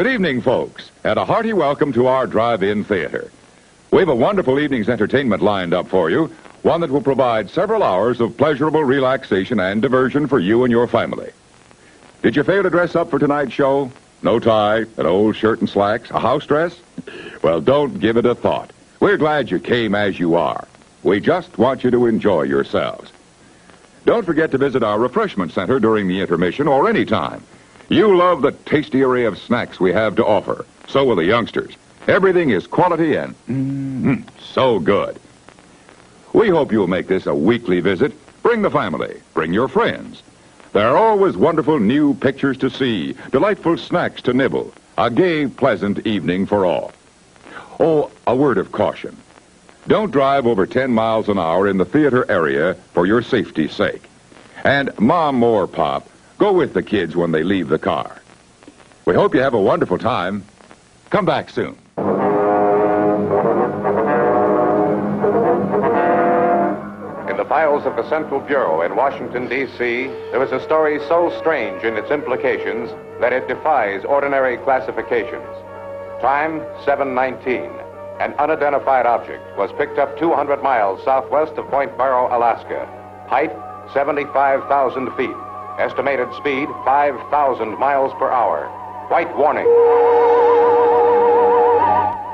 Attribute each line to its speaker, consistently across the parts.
Speaker 1: Good evening, folks, and a hearty welcome to our drive-in theater. We have a wonderful evening's entertainment lined up for you, one that will provide several hours of pleasurable relaxation and diversion for you and your family. Did you fail to dress up for tonight's show? No tie, an old shirt and slacks, a house dress? Well, don't give it a thought. We're glad you came as you are. We just want you to enjoy yourselves. Don't forget to visit our refreshment center during the intermission or any time. You love the tasty array of snacks we have to offer. So will the youngsters. Everything is quality and mm, so good. We hope you'll make this a weekly visit. Bring the family. Bring your friends. There are always wonderful new pictures to see, delightful snacks to nibble, a gay, pleasant evening for all. Oh, a word of caution. Don't drive over 10 miles an hour in the theater area for your safety's sake. And Mom or Pop, go with the kids when they leave the car. We hope you have a wonderful time. Come back soon.
Speaker 2: In the files of the Central Bureau in Washington, D.C., there is a story so strange in its implications that it defies ordinary classifications. Time 719. An unidentified object was picked up 200 miles southwest of Point Barrow, Alaska. Height 75,000 feet. Estimated speed 5,000 miles per hour. White warning.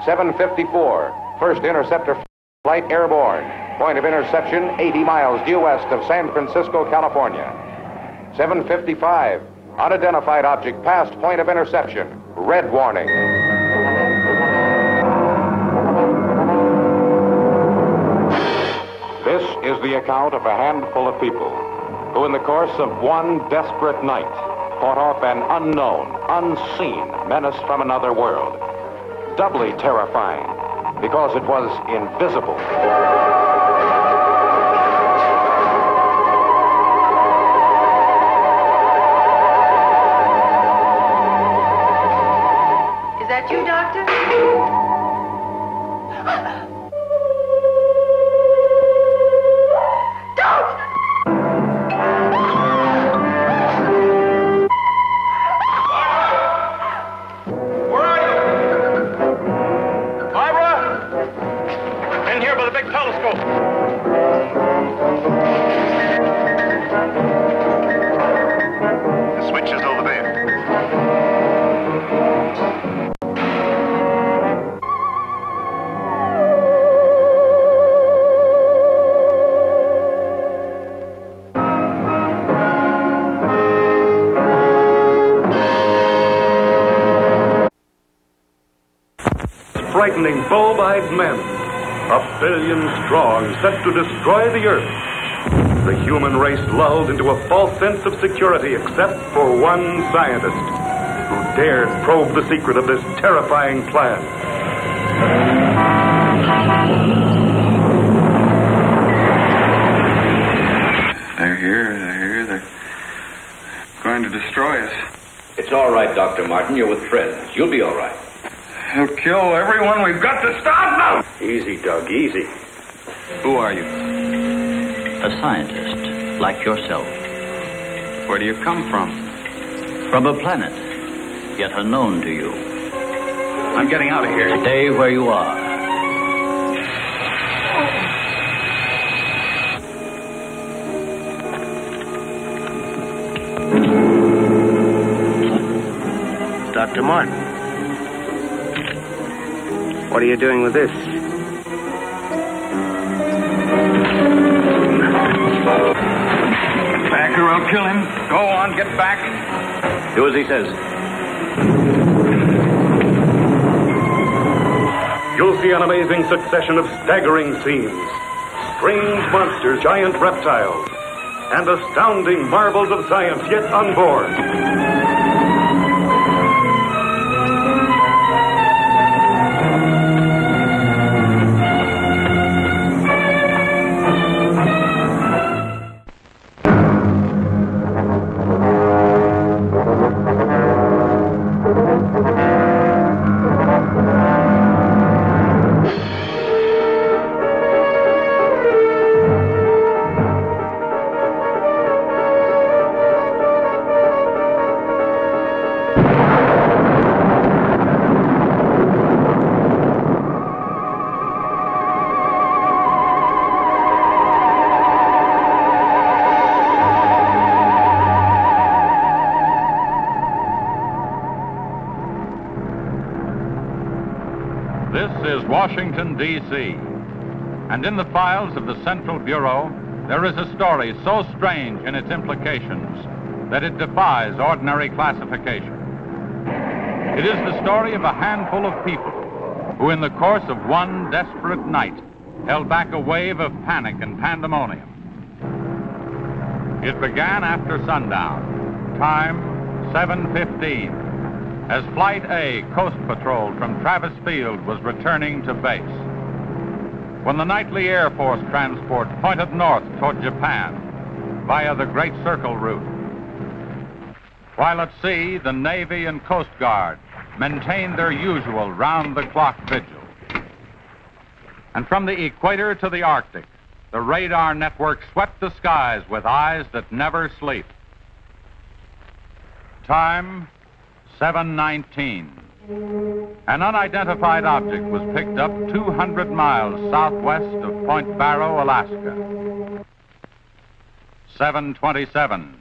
Speaker 2: 754. First interceptor flight airborne. Point of interception 80 miles due west of San Francisco, California. 755. Unidentified object past point of interception. Red warning. This is the account of a handful of people who, in the course of one desperate night, fought off an unknown, unseen menace from another world. Doubly terrifying because it was invisible.
Speaker 3: Is that you, Doctor?
Speaker 4: Frightening bulb-eyed men, a billion strong, set to destroy the earth. The human race lulled into a false sense of security except for one scientist who dared probe the secret of this terrifying plan.
Speaker 5: They're here, they're here, they're going to destroy us.
Speaker 6: It's all right, Dr. Martin. You're with friends. You'll be all right.
Speaker 5: They'll kill everyone. We've got to stop them!
Speaker 4: Easy, Doug, easy.
Speaker 5: Who are you?
Speaker 7: A scientist, like yourself.
Speaker 5: Where do you come from?
Speaker 7: From a planet, yet unknown to you.
Speaker 5: I'm getting out of here.
Speaker 7: Stay where you are.
Speaker 8: Dr. Martin. What are you doing with this?
Speaker 5: Back or I'll kill him. Go on, get back.
Speaker 6: Do as he says.
Speaker 4: You'll see an amazing succession of staggering scenes. Strange monsters, giant reptiles, and astounding marvels of science yet unborn.
Speaker 3: And in the files of the Central Bureau, there is a story so strange in its implications that it defies ordinary classification. It is the story of a handful of people who, in the course of one desperate night, held back a wave of panic and pandemonium. It began after sundown, time 7:15 as Flight A Coast Patrol from Travis Field was returning to base. When the nightly Air Force transport pointed north toward Japan via the Great Circle route. While at sea, the Navy and Coast Guard maintained their usual round-the-clock vigil. And from the equator to the Arctic, the radar network swept the skies with eyes that never sleep. Time 719. An unidentified object was picked up 200 miles southwest of Point Barrow, Alaska. 727.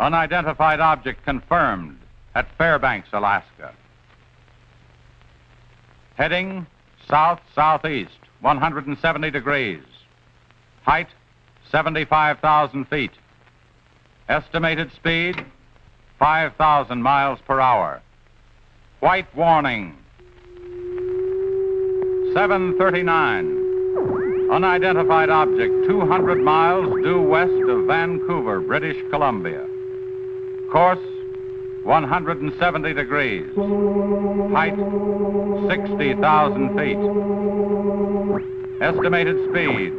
Speaker 3: Unidentified object confirmed at Fairbanks, Alaska. Heading south southeast, 170 degrees. Height 75,000 feet. Estimated speed 5,000 miles per hour. White warning. 739. Unidentified object 200 miles due west of Vancouver, British Columbia. Course 170 degrees. Height 60,000 feet. Estimated speed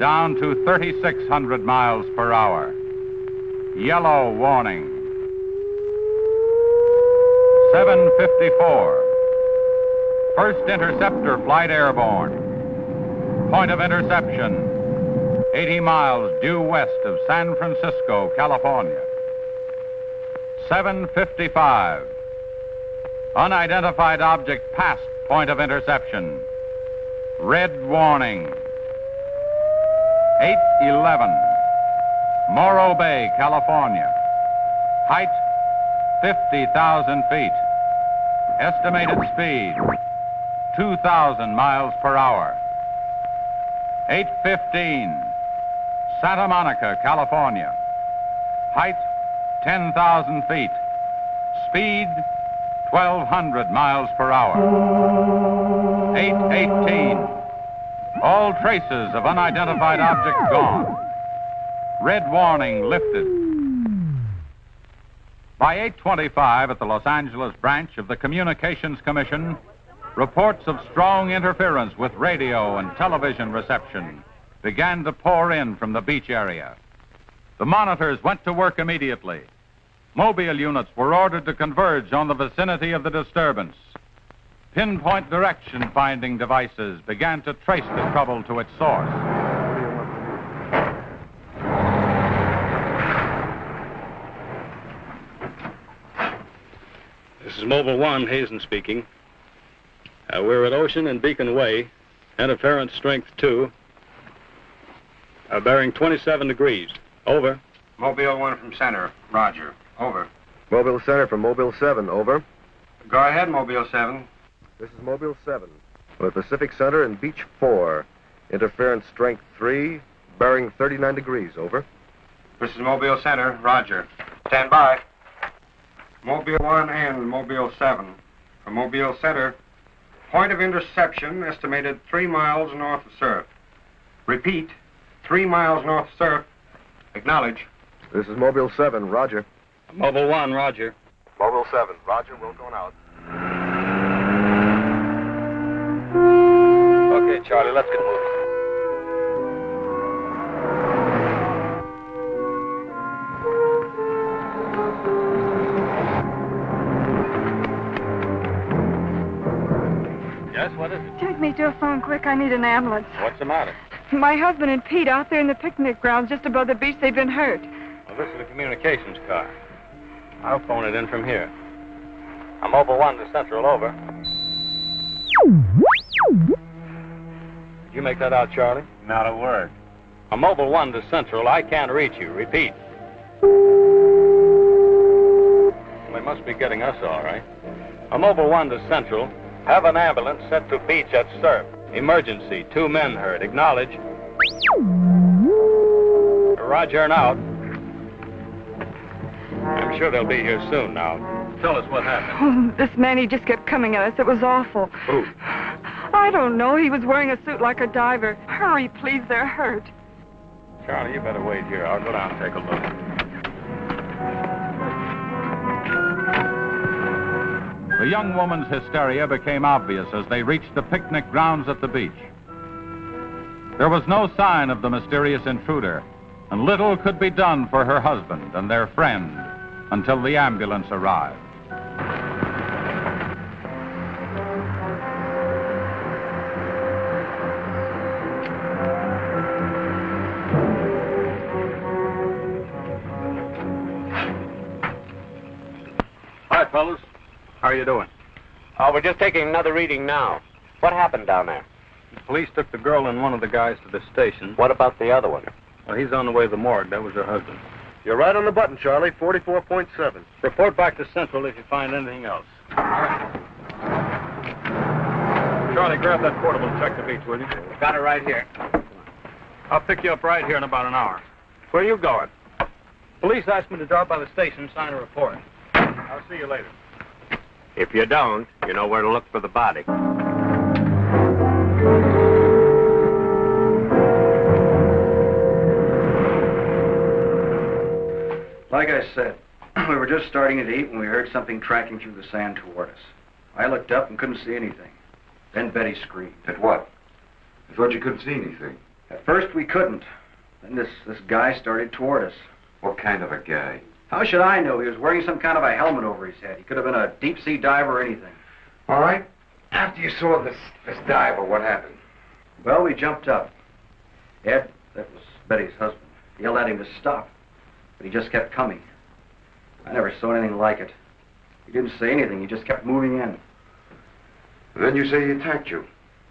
Speaker 3: down to 3,600 miles per hour. Yellow warning. 754. First interceptor flight airborne. Point of interception 80 miles due west of San Francisco, California. 755. Unidentified object past point of interception. Red warning. 811. Morro Bay, California. Height 50,000 feet. Estimated speed, 2,000 miles per hour. 815, Santa Monica, California. Height, 10,000 feet. Speed, 1,200 miles per hour. 818, all traces of unidentified object gone. Red warning lifted. By 825 at the Los Angeles branch of the Communications Commission, reports of strong interference with radio and television reception began to pour in from the beach area. The monitors went to work immediately. Mobile units were ordered to converge on the vicinity of the disturbance. Pinpoint direction finding devices began to trace the trouble to its source.
Speaker 9: This is Mobile One, Hazen speaking. Uh, we're at Ocean and Beacon Way, interference strength 2, uh, bearing 27 degrees. Over.
Speaker 10: Mobile 1 from center. Roger. Over.
Speaker 11: Mobile Center from Mobile 7. Over.
Speaker 10: Go ahead, Mobile 7.
Speaker 11: This is Mobile 7. With Pacific Center and Beach 4. Interference strength 3, bearing 39 degrees. Over.
Speaker 10: This is Mobile Center. Roger. Stand by. Mobile 1 and Mobile 7. From Mobile Center, point of interception estimated three miles north of surf. Repeat, three miles north of surf. Acknowledge.
Speaker 11: This is Mobile 7. Roger.
Speaker 9: Mobile 1, Roger.
Speaker 11: Mobile 7. Roger. We're going out.
Speaker 9: Okay, Charlie, let's get moving. Yes, what is it?
Speaker 12: Take me to a phone quick. I need an ambulance.
Speaker 9: What's the matter?
Speaker 12: My husband and Pete out there in the picnic grounds just above the beach, they've been hurt.
Speaker 9: Well, this is the communications car. I'll phone it in from here. I'm Mobile 1 to Central, over. Did you make that out, Charlie?
Speaker 10: Not a word.
Speaker 9: I'm Mobile 1 to Central. I can't reach you. Repeat. They must be getting us all right. I'm Mobile 1 to Central. Have an ambulance sent to beach at Surf. Emergency. Two men hurt. Acknowledge. Roger and out. I'm sure they'll be here soon now. Tell us what happened.
Speaker 12: Oh, this man, he just kept coming at us. It was awful.
Speaker 9: Who?
Speaker 12: I don't know. He was wearing a suit like a diver. Hurry, please. They're hurt.
Speaker 9: Charlie, you better wait here. I'll go down and take a look.
Speaker 3: The young woman's hysteria became obvious as they reached the picnic grounds at the beach. There was no sign of the mysterious intruder, and little could be done for her husband and their friend until the ambulance arrived.
Speaker 9: Hi, fellas. How are you doing?
Speaker 8: Oh, we're just taking another reading now. What happened down there?
Speaker 9: The police took the girl and one of the guys to the station.
Speaker 8: What about the other one?
Speaker 9: Well, he's on the way to the morgue. That was her husband.
Speaker 11: You're right on the button, Charlie. 44.7.
Speaker 9: Report back to Central if you find anything else. Charlie, grab that portable and check the beach, will you?
Speaker 8: Got it right here.
Speaker 9: I'll pick you up right here in about an hour. Where are you going? Police asked me to drop by the station and sign a report. I'll see you later.
Speaker 8: If you don't, you know where to look for the body.
Speaker 13: Like I said, we were just starting to eat when we heard something tracking through the sand toward us. I looked up and couldn't see anything. Then Betty screamed.
Speaker 14: At what? I thought you couldn't see anything.
Speaker 13: At first we couldn't. Then this, this guy started toward us.
Speaker 14: What kind of a guy?
Speaker 13: How should I know? He was wearing some kind of a helmet over his head. He could have been a deep sea diver or anything.
Speaker 14: All right. After you saw this, this diver, what happened?
Speaker 13: Well, we jumped up. Ed, that was Betty's husband, yelled at him to stop, but he just kept coming. I never saw anything like it. He didn't say anything. He just kept moving in.
Speaker 14: Then you say he attacked you.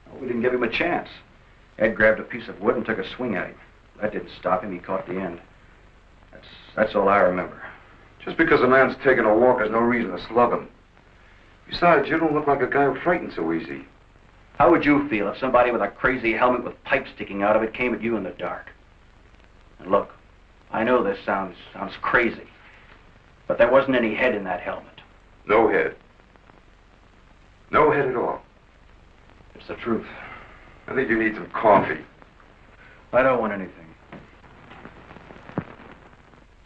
Speaker 13: Well, we didn't give him a chance. Ed grabbed a piece of wood and took a swing at him. That didn't stop him. He caught the end. That's that's all I remember.
Speaker 14: Just because a man's taking a walk is no reason to slug him. Besides, you don't look like a guy who frightens so easy.
Speaker 13: How would you feel if somebody with a crazy helmet with pipes sticking out of it came at you in the dark? And look, I know this sounds sounds crazy, but there wasn't any head in that helmet.
Speaker 14: No head. No head at all.
Speaker 13: It's the truth.
Speaker 14: I think you need some coffee.
Speaker 13: I don't want anything.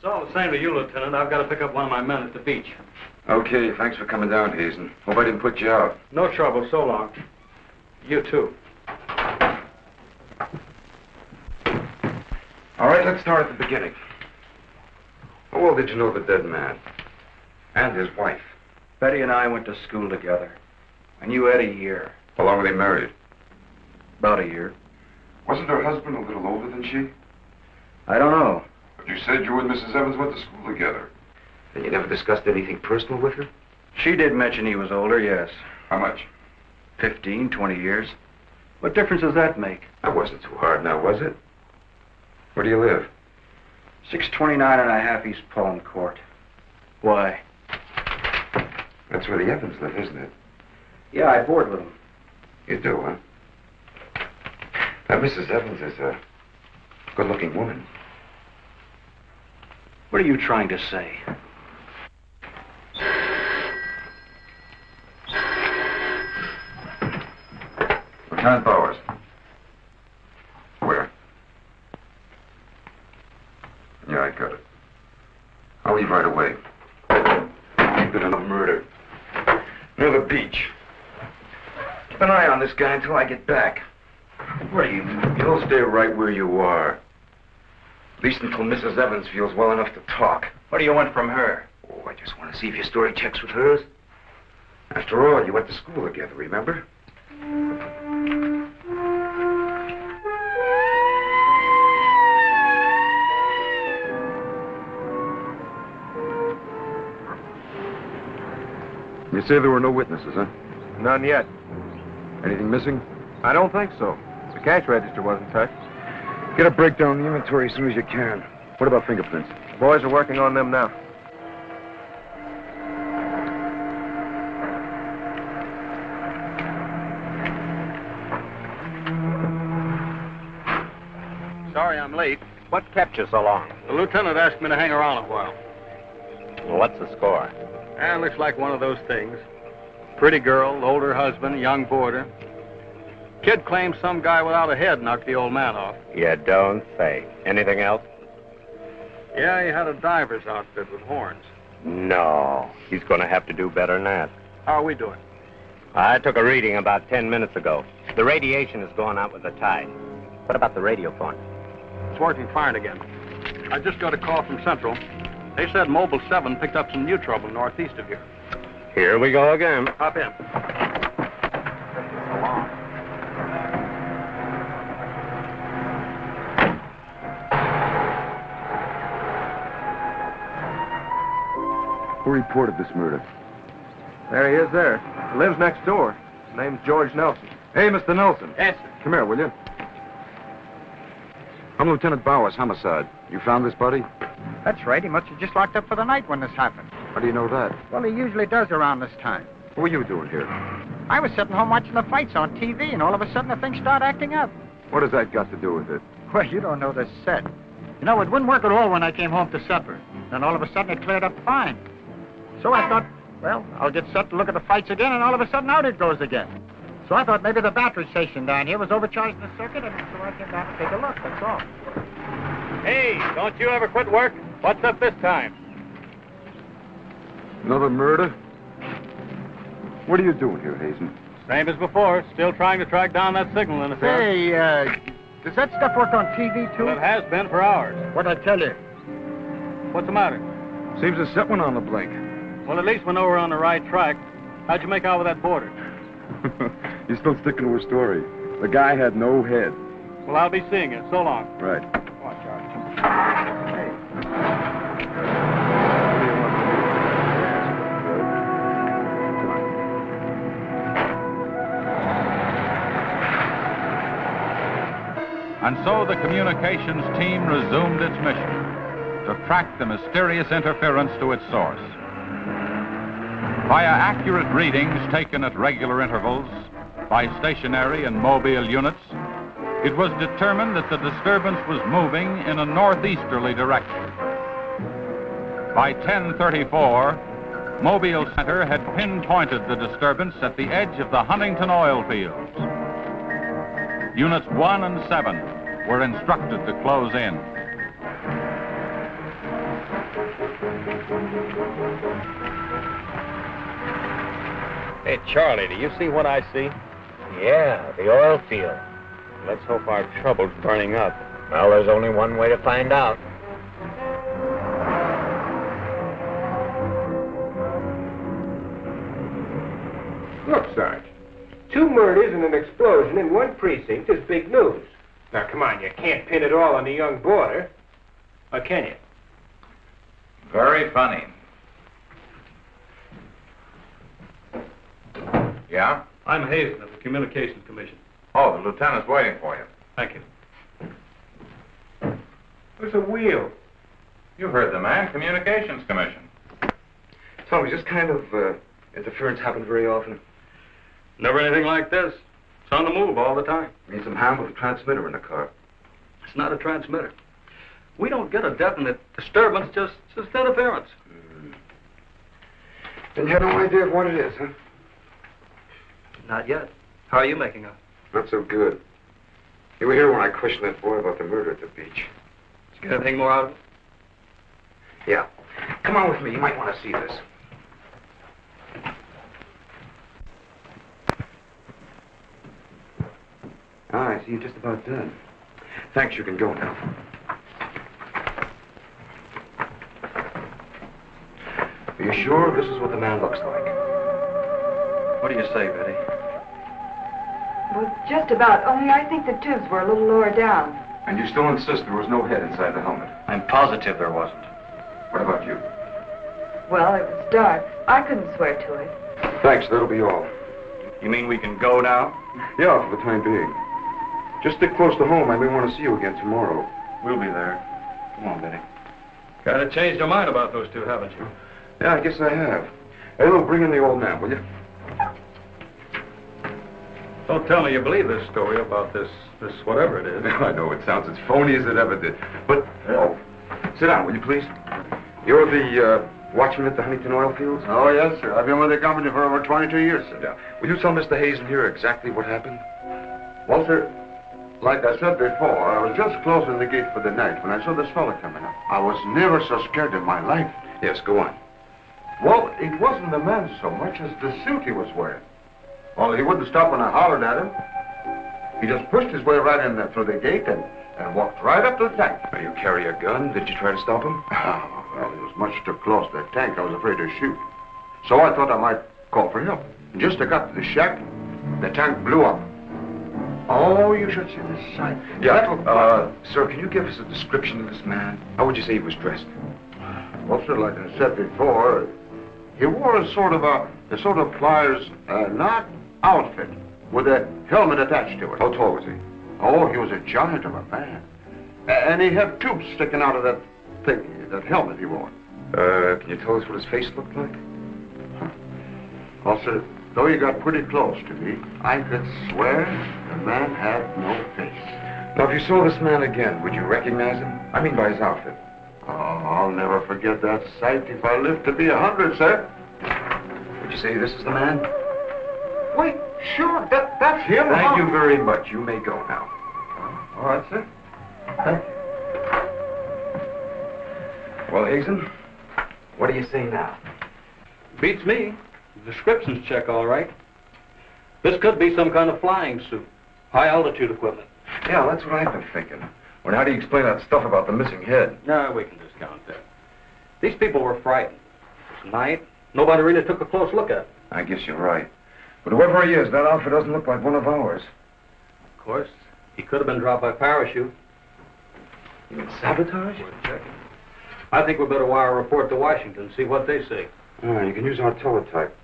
Speaker 9: It's all the same to you, Lieutenant. I've got to pick up one of my men at the beach.
Speaker 14: Okay, thanks for coming down, Hazen. Hope I didn't put you out.
Speaker 9: No trouble. So long. You too.
Speaker 14: All right, let's start at the beginning. How well did you know the dead man? And his wife?
Speaker 13: Betty and I went to school together. I knew Ed a year.
Speaker 14: How long were they married?
Speaker 13: About a year.
Speaker 14: Wasn't her husband a little older than she?
Speaker 13: I don't know.
Speaker 14: But you said you and Mrs. Evans went to school together.
Speaker 15: And you never discussed anything personal with her?
Speaker 13: She did mention he was older, yes.
Speaker 14: How much?
Speaker 13: Fifteen, twenty years. What difference does that make?
Speaker 14: That wasn't too hard now, was it? Where do you live?
Speaker 13: 629 and a half East Palm Court. Why?
Speaker 14: That's where the Evans live, isn't it?
Speaker 13: Yeah, I board with them.
Speaker 14: You do, huh? That Mrs. Evans is a good-looking woman.
Speaker 13: What are you trying to say?
Speaker 14: Lieutenant Bowers. Where? Yeah, I got it. I'll leave right away. You've Been on a murder. Near the beach. Keep an eye on this guy until I get back.
Speaker 13: Where are you?
Speaker 14: You'll stay right where you are. At least until Mrs. Evans feels well enough to talk.
Speaker 13: What do you want from her?
Speaker 14: Oh, I just want to see if your story checks with hers. After all, you went to school together, remember? You say there were no witnesses, huh?
Speaker 11: None yet.
Speaker 14: Anything missing?
Speaker 11: I don't think so. The cash register wasn't touched.
Speaker 14: Get a breakdown of the inventory as soon as you can. What about fingerprints?
Speaker 11: The boys are working on them now.
Speaker 9: Sorry I'm late.
Speaker 8: What kept you so long?
Speaker 9: The lieutenant asked me to hang around a while.
Speaker 8: Well, what's the score?
Speaker 9: Ah, looks like one of those things. Pretty girl, older husband, young boarder. Kid claims some guy without a head knocked the old man off.
Speaker 8: You don't say. Anything else?
Speaker 9: Yeah, he had a diver's outfit with horns.
Speaker 8: No. He's going to have to do better than that.
Speaker 9: How are we doing?
Speaker 8: I took a reading about ten minutes ago. The radiation is going out with the tide. What about the radio phone?
Speaker 9: It's working fine again. I just got a call from Central. They said Mobile 7 picked up some new trouble northeast of here.
Speaker 8: Here we go again.
Speaker 9: Hop in.
Speaker 11: Reported this murder?
Speaker 16: There he is there. He lives next door. His name's George Nelson.
Speaker 14: Hey, Mr. Nelson.
Speaker 8: Yes, sir.
Speaker 14: Come here, will you? I'm Lieutenant Bowers, homicide. You found this buddy?
Speaker 17: That's right. He must have just locked up for the night when this happened.
Speaker 14: How do you know that?
Speaker 17: Well, he usually does around this time.
Speaker 14: What were you doing here?
Speaker 17: I was sitting home watching the fights on TV, and all of a sudden the thing started acting up.
Speaker 14: What has that got to do with it?
Speaker 17: Well, you don't know the set. You know, it wouldn't work at all when I came home to supper. Then all of a sudden it cleared up fine. So I thought, well, I'll get set to look at the fights again, and all of a sudden out it goes again. So I thought maybe the battery station down here was overcharging the circuit, and so I came down to take a look, that's all.
Speaker 9: Hey, don't you ever quit work? What's up this time?
Speaker 14: Another murder? What are you doing here, Hazen?
Speaker 9: Same as before. Still trying to track down that signal in the interference.
Speaker 17: Hey, uh, does that stuff work on TV, too?
Speaker 9: Well, it has been for hours.
Speaker 17: What'd I tell you?
Speaker 9: What's the matter?
Speaker 14: Seems to set one on the blink.
Speaker 9: Well, at least we know we're on the right track. How'd you make out with that boarder?
Speaker 14: You're still sticking to her story. The guy had no head.
Speaker 9: Well, I'll be seeing you. So long.
Speaker 14: Right.
Speaker 9: Watch out.
Speaker 3: And so the communications team resumed its mission to track the mysterious interference to its source. Via accurate readings taken at regular intervals by stationary and mobile units, it was determined that the disturbance was moving in a northeasterly direction. By 1034, Mobile Center had pinpointed the disturbance at the edge of the Huntington oil fields. Units 1 and 7 were instructed to close in.
Speaker 8: Hey, Charlie, do you see what I see? Yeah, the oil field.
Speaker 9: Let's hope our trouble's burning up.
Speaker 8: Well, there's only one way to find out.
Speaker 18: Look, Sarge. Two murders and an explosion in one precinct is big news. Now, come on, you can't pin it all on the young boarder. Or can you?
Speaker 19: Very funny. Yeah?
Speaker 9: I'm Hazen of the Communications Commission.
Speaker 19: Oh, the lieutenant's waiting for you.
Speaker 9: Thank you.
Speaker 18: There's a wheel.
Speaker 19: You heard the man, Communications Commission.
Speaker 14: Tommy, this kind of uh, interference happen very often?
Speaker 9: Never anything like this. It's on the move all the time.
Speaker 14: Need some hand with a transmitter in the car.
Speaker 9: It's not a transmitter. We don't get a definite disturbance, just, just interference.
Speaker 14: Then you have no idea of what it is, huh?
Speaker 9: Not yet. How are you making out?
Speaker 14: Not so good. You were here when I questioned that boy about the murder at the beach.
Speaker 9: Did you get anything more out of it?
Speaker 14: Yeah. Come on with me. You might want to see this. Ah, I see you're just about done. Thanks, you can go now. Are you sure this is what the man looks like?
Speaker 9: What do you say, Betty?
Speaker 12: Well, just about, only I think the tubes were a little lower down.
Speaker 14: And you still insist there was no head inside the helmet?
Speaker 9: I'm positive there wasn't.
Speaker 14: What about you?
Speaker 12: Well, it was dark. I couldn't swear to it.
Speaker 14: Thanks, that'll be all.
Speaker 9: You mean we can go now?
Speaker 14: Yeah, for the time being. Just stick close to home. I may want to see you again tomorrow.
Speaker 9: We'll be there.
Speaker 14: Come on, Betty.
Speaker 9: Kind of changed your mind about those two, haven't you?
Speaker 14: Yeah, I guess I have. Hey, look, bring in the old man, will you?
Speaker 9: Don't tell me you believe this story about this, this whatever it is.
Speaker 14: I know it sounds as phony as it ever did. But, oh, sit down, will you please? You're the uh, watchman at the Huntington oil fields?
Speaker 10: Oh, yes, sir. I've been with the company for over 22 years, sir.
Speaker 14: Yeah. Will you tell Mr. Hazen here exactly what happened?
Speaker 10: Well, sir, like I said before, I was just closing the gate for the night when I saw this fella coming up. I was never so scared in my life.
Speaker 14: Yes, go on.
Speaker 10: Well, it wasn't the man so much as the suit he was wearing. Well, he wouldn't stop when I hollered at him. He just pushed his way right in there through the gate and, and walked right up to the tank.
Speaker 14: Now, you carry a gun? Did you try to stop him?
Speaker 10: Oh, well, he was much too close to the tank. I was afraid to shoot. So I thought I might call for help. And just as I got to the shack, the tank blew up. Oh, you should see the sight.
Speaker 14: Yeah,
Speaker 10: That
Speaker 14: uh, sir, can you give us a description of this man? How would you say he was dressed?
Speaker 10: Well, sir, like I said before, he wore a sort of a, a sort of pliers, uh, not outfit, with a helmet attached to it.
Speaker 14: How tall was he?
Speaker 10: Oh, he was a giant of a man. And he had tubes sticking out of that thing, that helmet he wore.
Speaker 14: Uh, can you tell us what his face looked like?
Speaker 10: Well, sir, though he got pretty close to me, I could swear the man had no face.
Speaker 14: Now, if you saw this man again, would you recognize him? I mean by his outfit.
Speaker 10: Oh, I'll never forget that sight if I live to be a hundred, sir.
Speaker 14: Would you say this is the man?
Speaker 10: Wait, sure, that, that's him.
Speaker 14: Thank
Speaker 10: huh?
Speaker 14: you very much. You may go now.
Speaker 10: All right, sir. Thank you.
Speaker 14: Well, Hazen, what do you say now?
Speaker 9: Beats me. The descriptions check all right. This could be some kind of flying suit. High altitude equipment.
Speaker 14: Yeah, that's what I've been thinking. Well, how do you explain that stuff about the missing head?
Speaker 9: No, we can discount that. These people were frightened. It was night. Nobody really took a close look at it.
Speaker 14: I guess you're right. But whoever he is, that outfit doesn't look like one of ours.
Speaker 9: Of course, he could have been dropped by parachute.
Speaker 14: You mean sabotage?
Speaker 9: Worth checking. I think we better wire a report to Washington, and see what they say.
Speaker 14: Oh, you can use our teletype.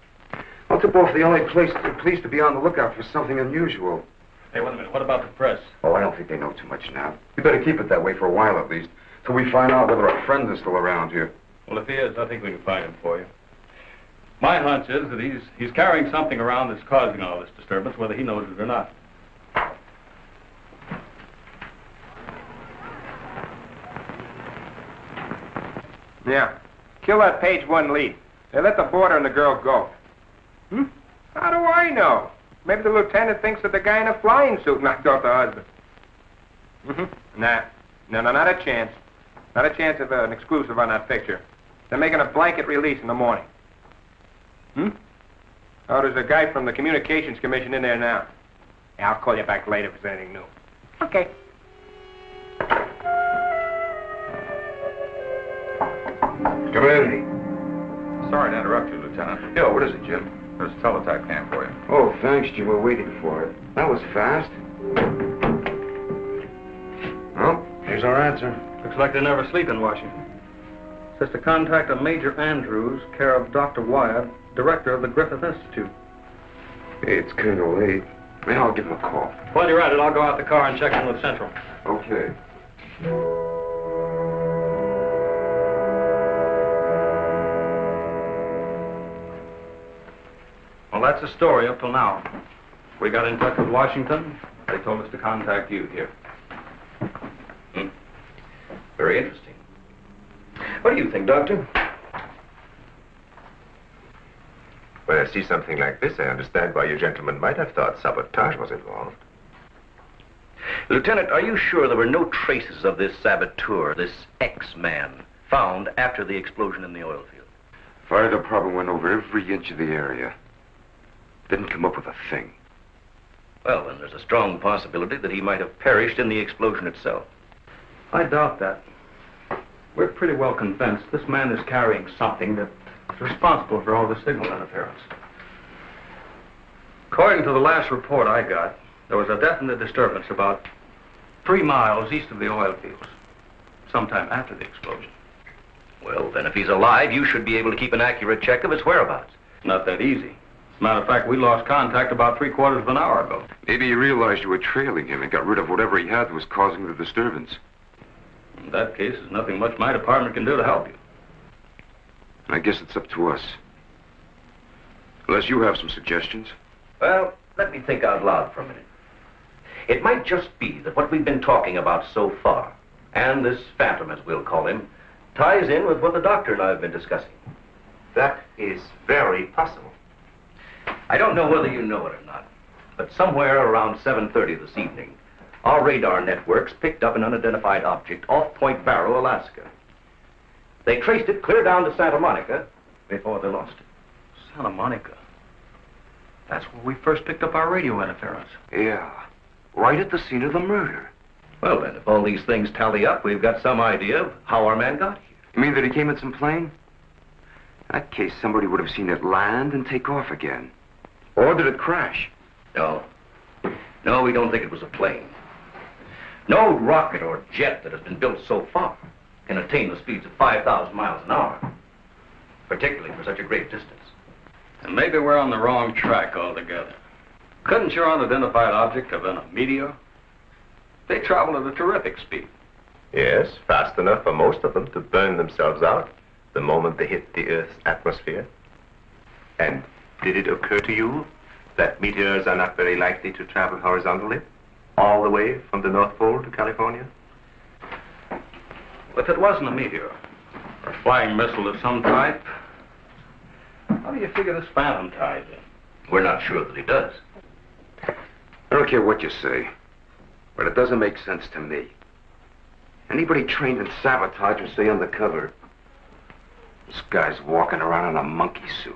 Speaker 14: I'll tip off the LA police, police to be on the lookout for something unusual.
Speaker 9: Hey, wait a minute. What about the press?
Speaker 14: Oh, I don't think they know too much now. We better keep it that way for a while at least, till we find out whether our friend is still around here.
Speaker 9: Well, if he is, I think we can find him for you. My hunch is that he's he's carrying something around that's causing all this disturbance, whether he knows it or not.
Speaker 18: Yeah. Kill that page one lead. They let the boarder and the girl go. Hmm? How do I know? Maybe the lieutenant thinks that the guy in a flying suit knocked off the husband. Mm-hmm. Nah. No, no, not a chance. Not a chance of uh, an exclusive on that picture. They're making a blanket release in the morning. Hmm? Oh, there's a guy from the Communications Commission in there now. Yeah, I'll call you back later if there's anything new. Okay.
Speaker 14: Come in.
Speaker 19: Sorry to interrupt you, Lieutenant.
Speaker 14: Yeah, what is it, Jim?
Speaker 19: There's a teletype cam for you.
Speaker 14: Oh, thanks, Jim. We're waiting for it. That was fast. Well, here's our answer.
Speaker 9: Looks like they never sleep in Washington. Says to contact a Major Andrews, care of Dr. Wyatt, director of the Griffith Institute.
Speaker 14: Hey, it's kind of late. Maybe I'll give him a call.
Speaker 9: While you're at it, I'll go out the car and check in with Central.
Speaker 14: Okay.
Speaker 9: Well, that's the story up till now. We got in touch with Washington. They told us to contact you here.
Speaker 6: Hmm. Very interesting. What do you think, Doctor?
Speaker 2: When I see something like this, I understand why you gentlemen might have thought sabotage was involved.
Speaker 6: Lieutenant, are you sure there were no traces of this saboteur, this X-man, found after the explosion in the oil field?
Speaker 14: Fire department went over every inch of the area. Didn't come up with a thing.
Speaker 6: Well, then there's a strong possibility that he might have perished in the explosion itself.
Speaker 9: I doubt that. We're pretty well convinced this man is carrying something that's responsible for all the signal interference. According to the last report I got, there was a definite disturbance about three miles east of the oil fields, sometime after the explosion.
Speaker 6: Well, then if he's alive, you should be able to keep an accurate check of his whereabouts.
Speaker 9: Not that easy. As a matter of fact, we lost contact about three quarters of an hour ago.
Speaker 14: Maybe he realized you were trailing him and got rid of whatever he had that was causing the disturbance.
Speaker 9: In that case, there's nothing much my department can do to help you.
Speaker 14: And I guess it's up to us. Unless you have some suggestions.
Speaker 6: Well, let me think out loud for a minute. It might just be that what we've been talking about so far, and this phantom, as we'll call him, ties in with what the doctor and I have been discussing.
Speaker 14: That is very possible.
Speaker 6: I don't know whether you know it or not, but somewhere around 7.30 this evening, our radar networks picked up an unidentified object off Point Barrow, Alaska. They traced it clear down to Santa Monica before they lost it.
Speaker 20: Santa Monica. That's where we first picked up our radio interference.
Speaker 14: Yeah. Right at the scene of the murder.
Speaker 6: Well, then, if all these things tally up, we've got some idea of how our man got here.
Speaker 14: You mean that he came in some plane? In that case, somebody would have seen it land and take off again. Or did it crash?
Speaker 6: No. No, we don't think it was a plane. No rocket or jet that has been built so far can attain the speeds of 5,000 miles an hour, particularly for such a great distance.
Speaker 9: And maybe we're on the wrong track altogether. Couldn't your unidentified object have been a meteor? They travel at a terrific speed.
Speaker 21: Yes, fast enough for most of them to burn themselves out the moment they hit the Earth's atmosphere. And did it occur to you that meteors are not very likely to travel horizontally, all the way from the North Pole to California?
Speaker 9: If it wasn't a meteor, or a flying missile of some type, how do you figure this phantom ties in?
Speaker 6: We're not sure that he does.
Speaker 14: I don't care what you say, but it doesn't make sense to me. Anybody trained in sabotage would stay undercover. This guy's walking around in a monkey suit,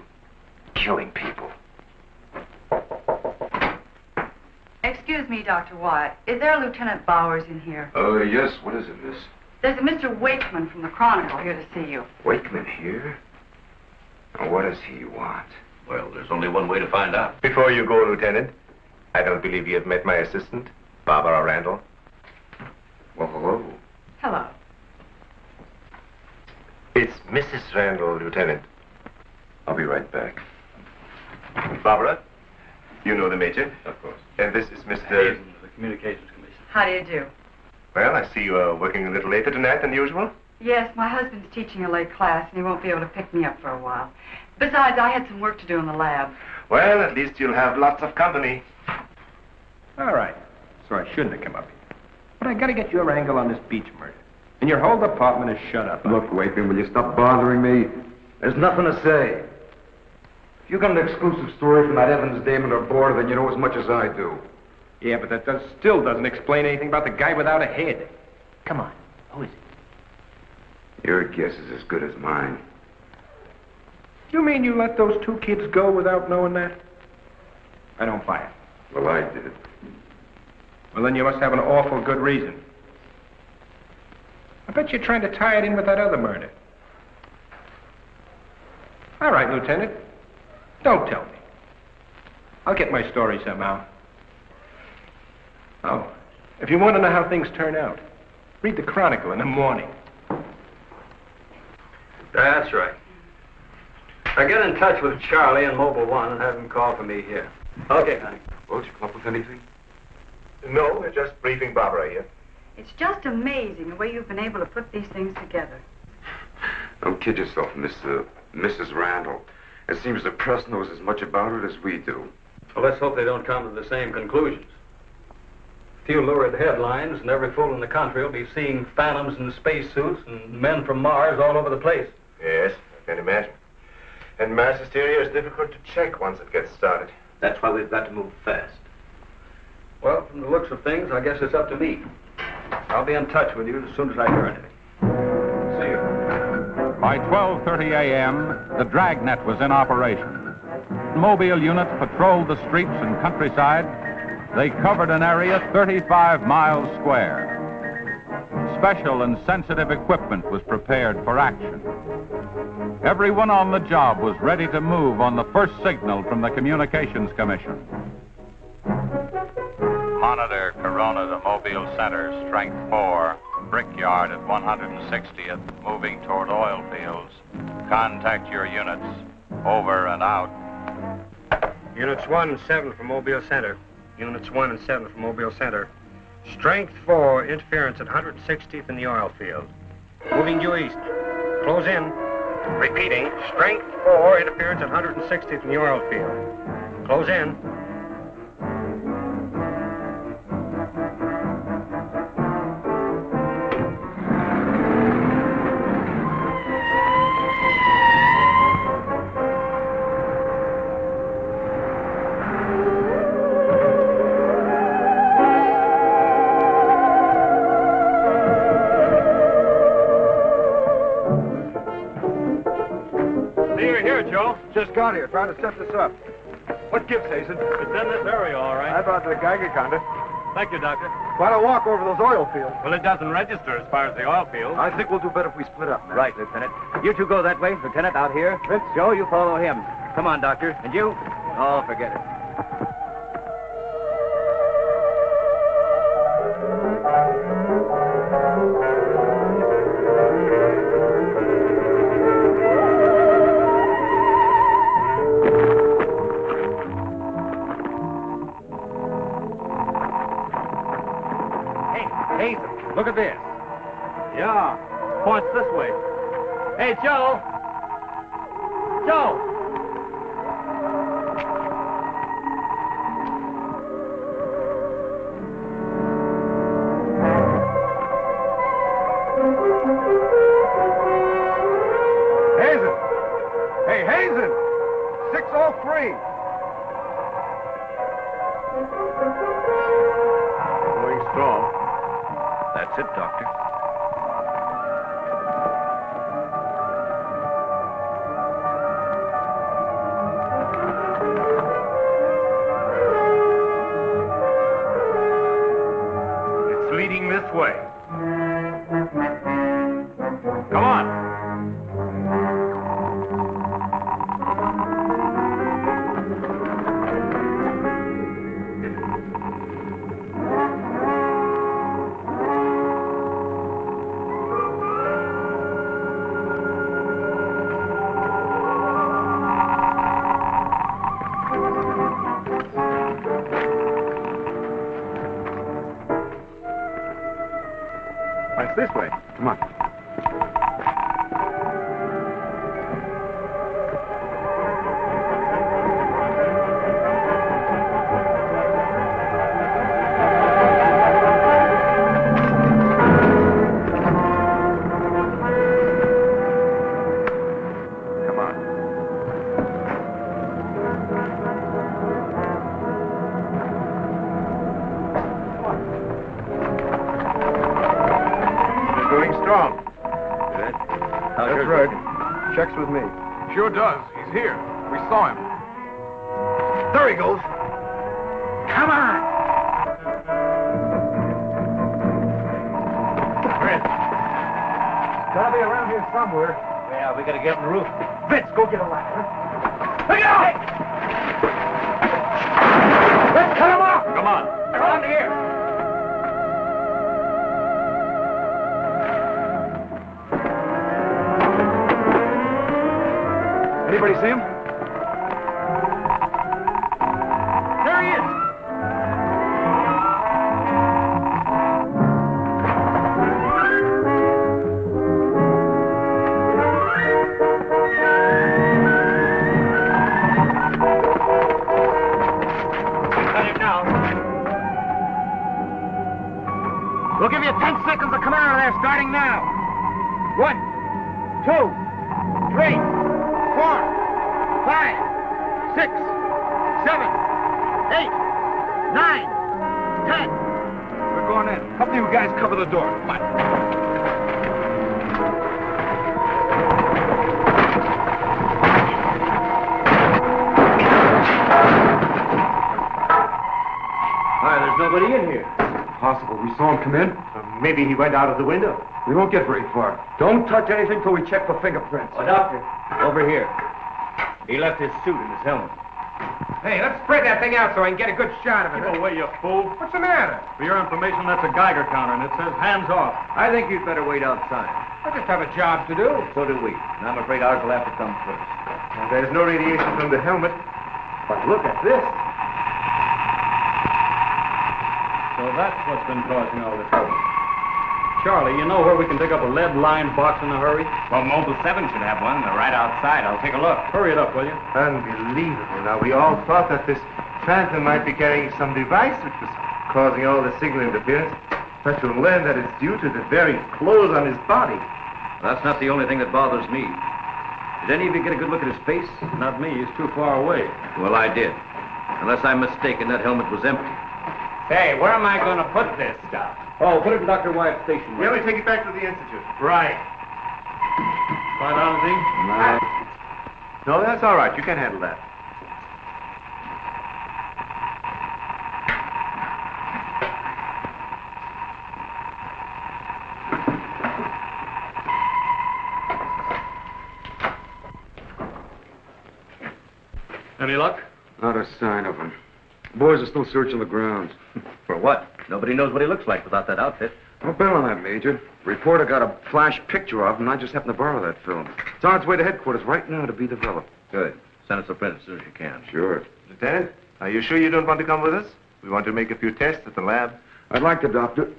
Speaker 14: killing people.
Speaker 22: Excuse me, Dr. Wyatt. Is there a Lieutenant Bowers in here?
Speaker 14: Oh, uh, yes. What is it, miss?
Speaker 22: There's a Mr. Wakeman from the Chronicle here to see you.
Speaker 14: Wakeman here? Now, what does he want?
Speaker 6: Well, there's only one way to find out.
Speaker 21: Before you go, Lieutenant, I don't believe you have met my assistant, Barbara Randall.
Speaker 14: Well, hello.
Speaker 22: Hello.
Speaker 21: It's Mrs. Randall, Lieutenant.
Speaker 14: I'll be right back.
Speaker 21: Barbara, you know the Major?
Speaker 14: Of course.
Speaker 21: And this is Mr.
Speaker 9: Hazen, the Communications Commission.
Speaker 22: How do you do?
Speaker 21: Well, I see you are working a little later tonight than usual.
Speaker 22: Yes, my husband's teaching a late class, and he won't be able to pick me up for a while. Besides, I had some work to do in the lab.
Speaker 21: Well, at least you'll have lots of company.
Speaker 18: All right. So I shouldn't have come up here. But I gotta get your angle on this beach murder. And your whole department is shut up.
Speaker 16: Look, Wakeman, will you stop bothering me? There's nothing to say. If you got an exclusive story from that Evans Damon or Board, then you know as much as I do.
Speaker 18: Yeah, but that does, still doesn't explain anything about the guy without a head. Come on. Who is it?
Speaker 14: Your guess is as good as mine.
Speaker 18: You mean you let those two kids go without knowing that? I don't buy it.
Speaker 14: Well, I did.
Speaker 18: Well, then you must have an awful good reason. I bet you're trying to tie it in with that other murder. All right, Lieutenant. Don't tell me. I'll get my story somehow. Oh, if you want to know how things turn out, read the Chronicle in the morning.
Speaker 9: That's right. Now get in touch with Charlie in Mobile One and have him call for me here. Okay, honey.
Speaker 14: Won't you come up with anything?
Speaker 21: No, we're just briefing Barbara here.
Speaker 22: It's just amazing the way you've been able to put these things together.
Speaker 14: Don't kid yourself, Mr. Mrs. Randall. It seems the press knows as much about it as we do.
Speaker 9: Well, let's hope they don't come to the same conclusions. A few lurid headlines, and every fool in the country will be seeing phantoms in spacesuits and men from Mars all over the place.
Speaker 21: Yes, I can imagine. And mass hysteria is difficult to check once it gets started.
Speaker 6: That's why we've got to move fast.
Speaker 9: Well, from the looks of things, I guess it's up to me. I'll be in touch with you as soon as I hear anything. See you.
Speaker 3: By 12:30 a.m., the dragnet was in operation. Mobile units patrolled the streets and countryside. They covered an area 35 miles square. Special and sensitive equipment was prepared for action. Everyone on the job was ready to move on the first signal from the Communications Commission. Monitor Corona to Mobile Center, strength 4, brickyard at 160th, moving toward oil fields. Contact your units. Over and out.
Speaker 16: Units 1 and 7 from Mobile Center. Units 1 and 7 from Mobile Center. Strength 4, interference at 160th in the oil field. Moving due east. Close in. Repeating, strength 4, interference at 160th in the oil field. Close in. Just got here, trying to set this up. What gives, Hazen?
Speaker 9: It's in this area, all right.
Speaker 16: I brought the Geiger counter.
Speaker 9: Thank you, Doctor.
Speaker 16: Why don't walk over those oil fields?
Speaker 9: Well, it doesn't register as far as the oil fields.
Speaker 16: I think we'll do better if we split up, man.
Speaker 6: Right, Lieutenant. You two go that way. Lieutenant, out here. Joe, you follow him. Come on, Doctor. And you? Oh, forget it.
Speaker 9: It's this way. Come on.
Speaker 6: Maybe he went out of the window.
Speaker 16: We won't get very far. Don't touch anything till we check for fingerprints.
Speaker 6: Oh, Doctor, over here. He left his suit and his helmet.
Speaker 18: Hey, let's spread that thing out so I can get a good shot of it.
Speaker 9: Keep away, you fool.
Speaker 18: What's the matter?
Speaker 9: For your information, that's a Geiger counter, and it says hands off.
Speaker 6: I think you'd better wait outside.
Speaker 18: I just have a job to do.
Speaker 6: So do we. And I'm afraid ours will have to come first.
Speaker 16: Now, there's no radiation from the helmet. But look at this.
Speaker 9: So that's what's been causing all this trouble. Charlie, you know where we can pick up a lead-lined box in a hurry?
Speaker 8: Well, Mobile 7 should have one. They're right outside. I'll take a look.
Speaker 9: Hurry it up, will you?
Speaker 21: Unbelievable. Now, we all thought that this phantom might be carrying some device which was causing all the signal interference. But to learn that it's due to the very clothes on his body.
Speaker 6: Well, That's not the only thing that bothers me. Did any of you get a good look at his face?
Speaker 9: Not me. He's too far away.
Speaker 6: Well, I did. Unless I'm mistaken, that helmet was empty.
Speaker 8: Say, where am I going to put this stuff?
Speaker 6: Oh, put it in Dr. Wyatt's station.
Speaker 21: Yeah, we take it back to the Institute.
Speaker 8: Right.
Speaker 9: Quiet down, Z.
Speaker 21: No, that's all right. You can handle that.
Speaker 9: Any luck?
Speaker 14: Not a sign of him. Boys are still searching the grounds.
Speaker 6: For what? Nobody knows what he looks like without that outfit.
Speaker 14: I'll bet on that, Major. Reporter got a flash picture of him, and I just happened to borrow that film. It's on its way to headquarters right now to be developed.
Speaker 6: Good. Send us a print as soon as you can.
Speaker 14: Sure.
Speaker 21: Lieutenant, are you sure you don't want to come with us? We want to make a few tests at the lab.
Speaker 14: I'd like to, Doctor.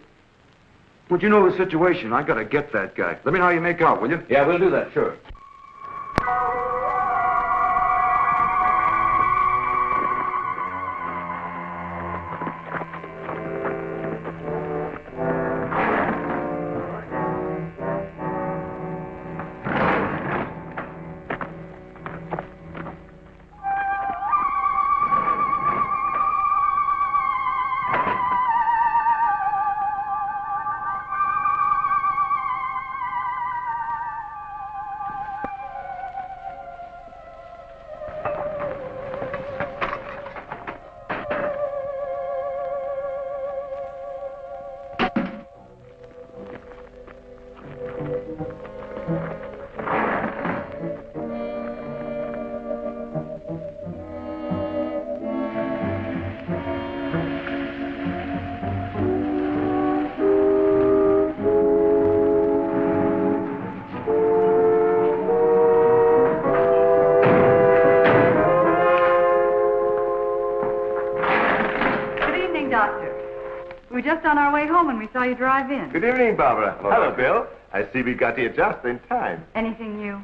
Speaker 14: But you know the situation. I gotta get that guy. Let me know how you make out, will you?
Speaker 6: Yeah, we'll do that, sure.
Speaker 22: On our way home when we saw you drive in.
Speaker 21: Good evening, Barbara.
Speaker 14: Hello,
Speaker 21: Hello, Bill. I see we got here just in time.
Speaker 22: Anything new?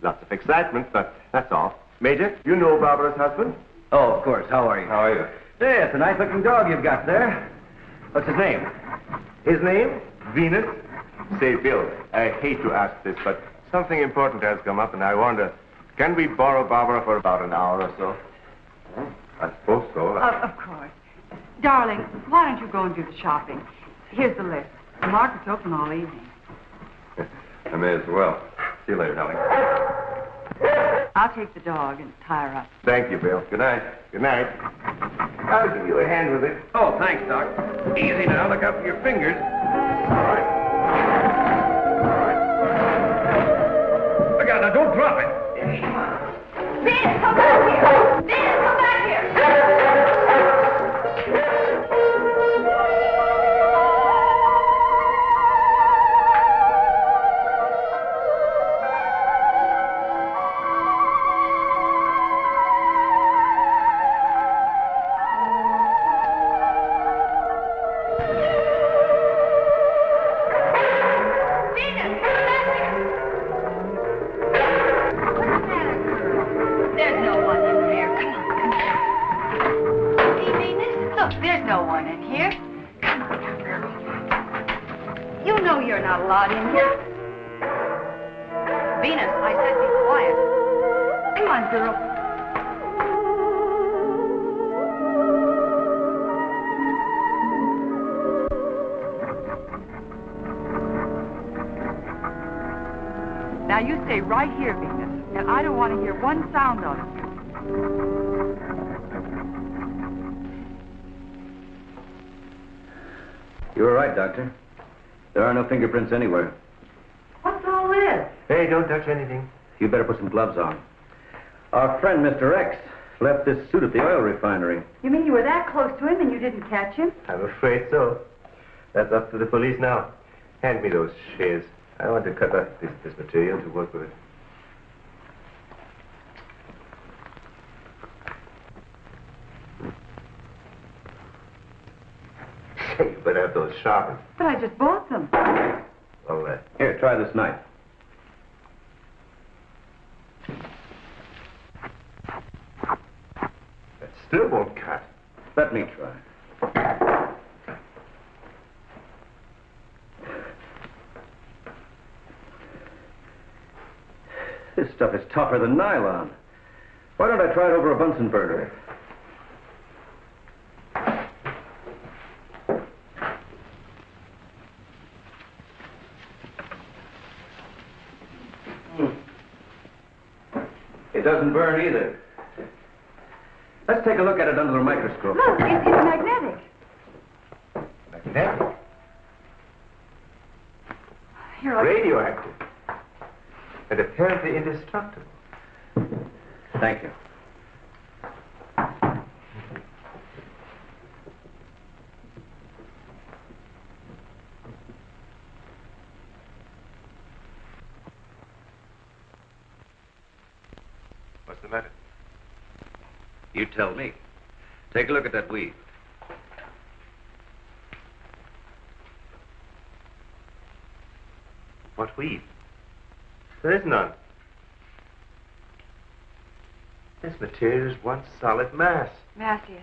Speaker 21: Lots of excitement, but that's all. Major, you know Barbara's husband?
Speaker 6: Oh, of course. How are you?
Speaker 21: How are you?
Speaker 6: Hey, it's a nice-looking dog you've got there. What's his name?
Speaker 21: His name? Venus. Say, Bill, I hate to ask this, but something important has come up, and I wonder, can we borrow Barbara for about an hour or so? I suppose so.
Speaker 22: Of, of course. Darling, why don't you go and do the shopping? Here's the list. The market's open all evening.
Speaker 14: I may as well. See you later, Helen.
Speaker 22: I'll take the dog and tie her up.
Speaker 21: Thank you, Bill. Good night. Good night. I'll give you a hand with it.
Speaker 6: Oh, thanks, Doc. Easy now. Look out for your fingers. Look out now. Don't drop it.
Speaker 22: Venus, no
Speaker 6: fingerprints anywhere.
Speaker 22: What's all this?
Speaker 21: Hey, don't touch anything.
Speaker 6: You better put some gloves on. Our friend, Mr. X, left this suit at the oil refinery.
Speaker 22: You mean you were that close to him and you didn't catch him?
Speaker 21: I'm afraid so. That's up to the police now. Hand me those shears. I want to cut up this, this material to work with it. Say, you better have those sharpened.
Speaker 22: But I just bought them.
Speaker 21: Well, uh,
Speaker 6: Here, try this knife.
Speaker 21: that still won't cut.
Speaker 6: Let me try. This stuff is tougher than nylon. Why don't I try it over a Bunsen burner? Doesn't burn either. Let's take a look at it under the microscope.
Speaker 22: Look, it's, it's magnetic.
Speaker 21: Magnetic.
Speaker 22: Here, I'll-
Speaker 21: Radioactive. And apparently indestructible.
Speaker 6: Thank you.
Speaker 21: What's the matter?
Speaker 6: You tell me. Take a look at that weed.
Speaker 21: What weed? There is none. This material is one solid mass.
Speaker 22: May I see it?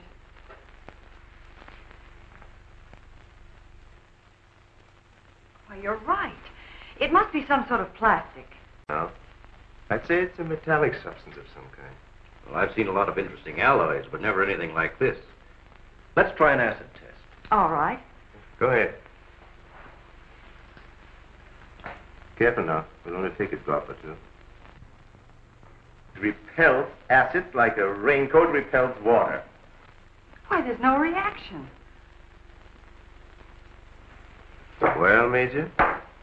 Speaker 22: Why, you're right. It must be some sort of plastic.
Speaker 21: No. I'd say it's a metallic substance of some kind.
Speaker 6: Well, I've seen a lot of interesting alloys, but never anything like this. Let's try an acid test.
Speaker 22: All right.
Speaker 21: Go ahead. Careful now. We'll only take a drop or two. It repels acid like a raincoat repels water.
Speaker 22: Why, there's no reaction.
Speaker 21: Well, Major,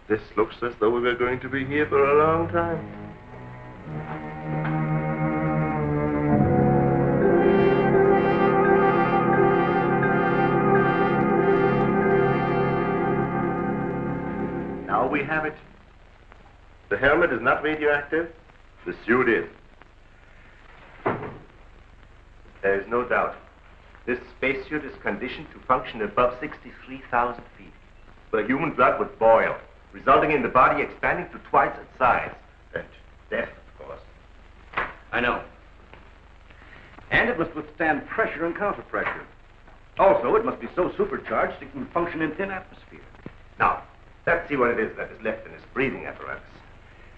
Speaker 21: this looks as though we were going to be here for a long time. Helmet is not radioactive. The suit is. There is no doubt. This spacesuit is conditioned to function above 63,000 feet, where human blood would boil, resulting in the body expanding to twice its size. And death, of course.
Speaker 6: I know. And it must withstand pressure and counterpressure. Also, it must be so supercharged it can function in thin atmosphere.
Speaker 21: Now, let's see what it is that is left in this breathing apparatus.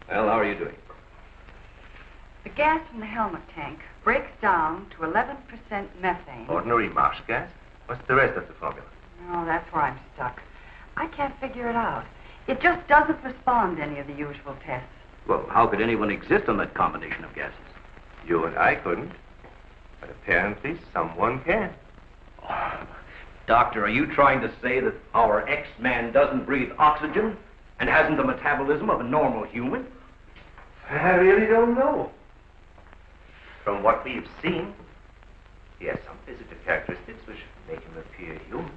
Speaker 6: Well, how are you doing?
Speaker 22: The gas from the helmet tank breaks down to 11% methane.
Speaker 21: Ordinary marsh gas? What's the rest of the formula?
Speaker 22: Oh, that's where I'm stuck. I can't figure it out. It just doesn't respond to any of the usual tests.
Speaker 6: Well, how could anyone exist on that combination of gases?
Speaker 21: You and I couldn't. But apparently someone can.
Speaker 6: Oh, doctor, are you trying to say that our X-Man doesn't breathe oxygen and hasn't the metabolism of a normal human?
Speaker 21: I really don't know. From what we've seen, he has some physical characteristics which make him appear human.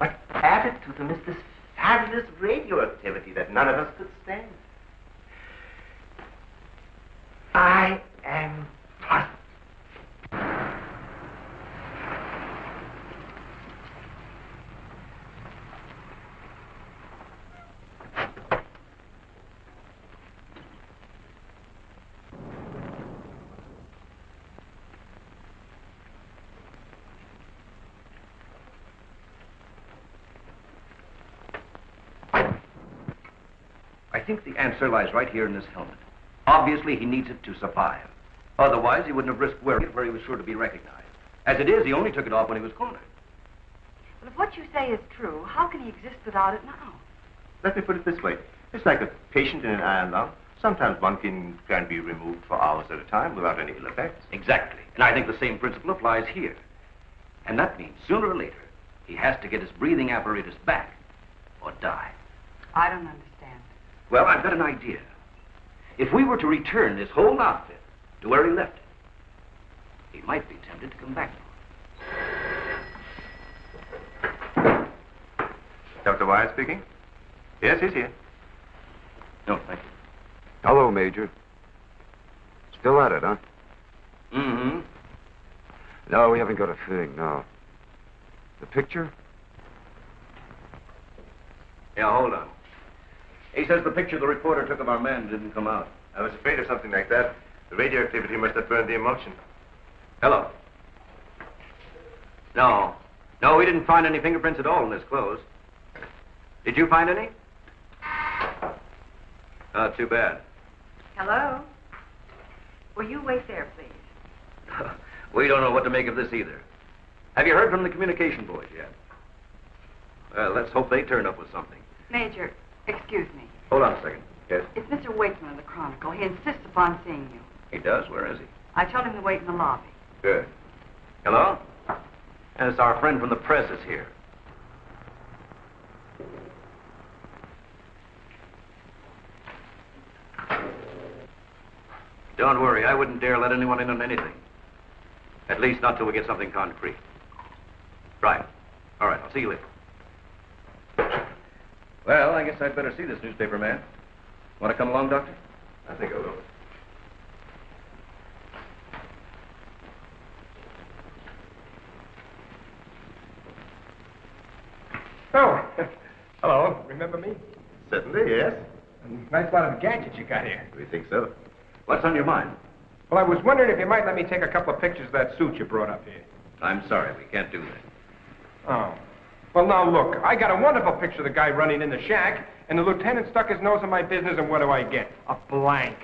Speaker 21: But added to them is this fabulous radioactivity that none of us could stand. I am puzzled.
Speaker 6: The answer lies right here in this helmet. Obviously, he needs it to survive. Otherwise, he wouldn't have risked wearing it where he was sure to be recognized. As it is, he only took it off when he was cornered.
Speaker 22: But if what you say is true, how can he exist without it now?
Speaker 21: Let me put it this way. It's like a patient in an iron lung. Sometimes one can, can be removed for hours at a time without any ill effects.
Speaker 6: Exactly. And I think the same principle applies here. And that means sooner or later, he has to get his breathing apparatus back or die.
Speaker 22: I don't understand.
Speaker 6: Well, I've got an idea. If we were to return this whole outfit to where he left it, he might be tempted to come back. for it.
Speaker 21: Dr. Wyatt speaking? Yes, he's here.
Speaker 6: No, thank you.
Speaker 14: Hello, Major. Still at it, huh?
Speaker 6: Mm-hmm.
Speaker 14: No, we haven't got a thing, no. The picture?
Speaker 6: Yeah, hold on. He says the picture the reporter took of our man didn't come out.
Speaker 21: I was afraid of something like that. The radioactivity must have burned the emulsion.
Speaker 6: Hello. No. No, we didn't find any fingerprints at all in his clothes. Did you find any? Oh, too bad.
Speaker 22: Hello? Will you wait there, please?
Speaker 6: we don't know what to make of this either. Have you heard from the communication boys yet? Well, let's hope they turn up with something.
Speaker 22: Major, excuse me.
Speaker 6: Hold on a second. Yes?
Speaker 22: It's Mr. Wakeman of the Chronicle. He insists upon seeing you.
Speaker 6: He does. Where is he?
Speaker 22: I told him to wait in the lobby.
Speaker 6: Good. Hello? And it's our friend from the press is here. Don't worry, I wouldn't dare let anyone in on anything. At least not till we get something concrete. Right. All right, I'll see you later. Well, I guess I'd better see this newspaper man. Want to come along, Doctor?
Speaker 21: I think I will.
Speaker 18: Oh, hello. Remember me?
Speaker 21: Certainly, yes.
Speaker 18: A nice lot of gadgets you got here.
Speaker 21: We think so.
Speaker 6: What's on your mind?
Speaker 18: Well, I was wondering if you might let me take a couple of pictures of that suit you brought up here.
Speaker 6: I'm sorry, we can't do that.
Speaker 18: Oh. Well, now look, I got a wonderful picture of the guy running in the shack, and the lieutenant stuck his nose in my business, and what do I get? A blank.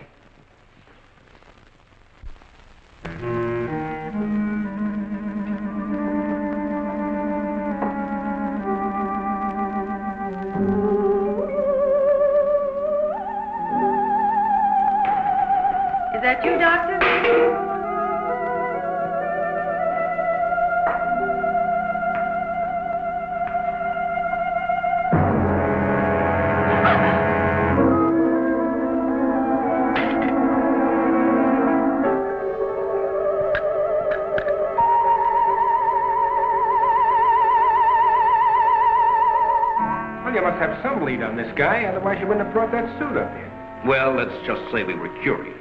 Speaker 18: Lead on this guy, otherwise you wouldn't have brought that suit up here.
Speaker 6: Well, let's just say we were curious.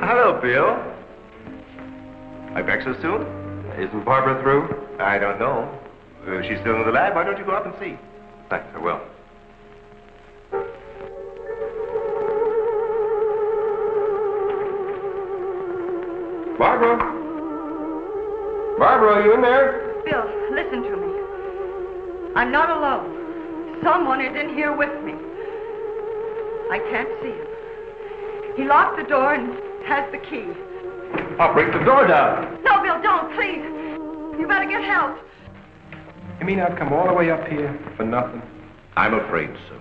Speaker 21: Hello, Bill. I back so soon? Isn't Barbara through? I don't know. If she's still in the lab, why don't you go up and see?
Speaker 22: I'm not alone. Someone is in here with me. I can't see him. He locked the door and has the key.
Speaker 18: I'll break the door down.
Speaker 22: No, Bill, don't, please. You better get help.
Speaker 18: You mean I've come all the way up here for nothing?
Speaker 6: I'm afraid so.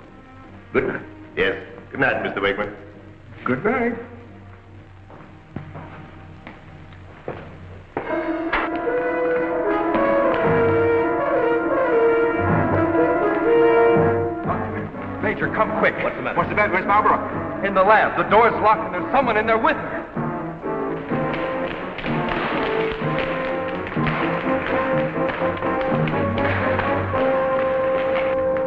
Speaker 6: Good night.
Speaker 21: Yes. Good night, Mr. Wakeman.
Speaker 18: Good night. What's the matter? What's the matter? Where's Barbara? In the lab. The door's locked and there's someone in there with her.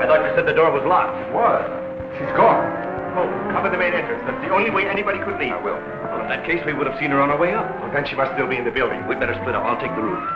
Speaker 6: I thought you said the door was locked.
Speaker 18: What? She's gone.
Speaker 21: Oh, cover the main entrance. That's the only way anybody could leave. I will.
Speaker 6: Well, in that case, we would have seen her on our way up.
Speaker 21: Well, then she must still be in the building.
Speaker 6: We'd better split up. I'll take the roof.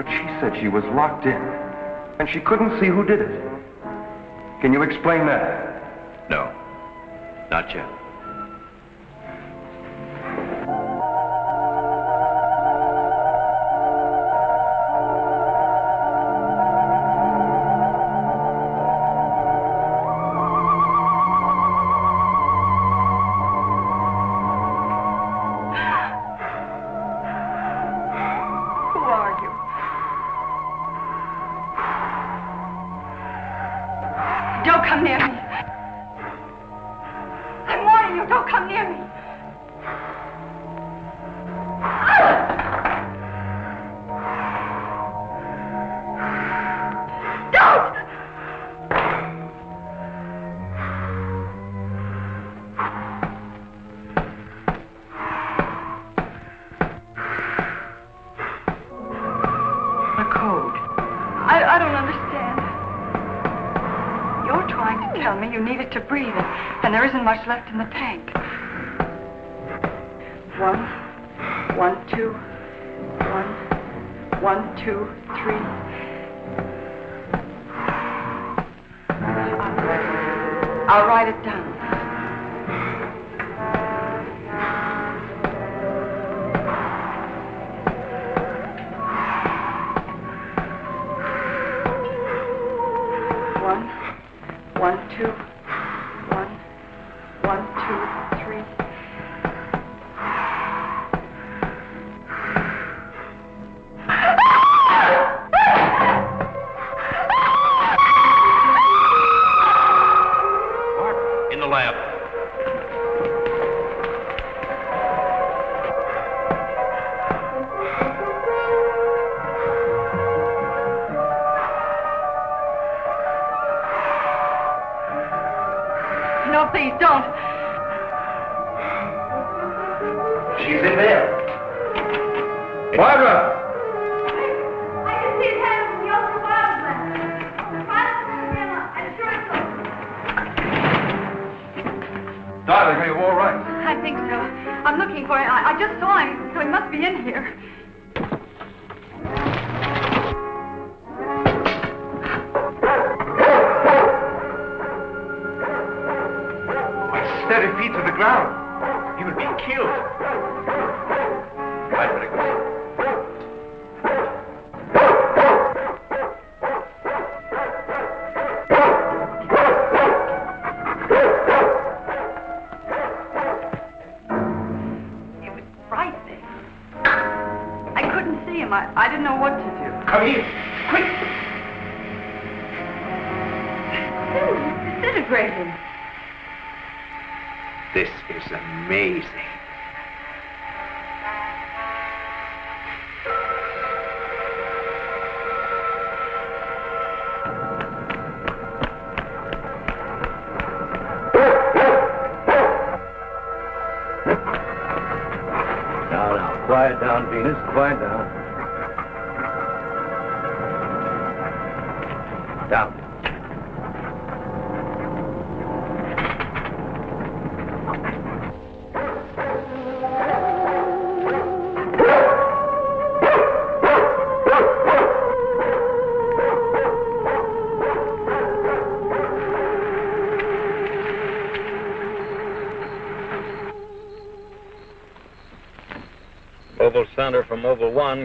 Speaker 22: But she said she was locked in, and she couldn't see who did it. Can you explain that?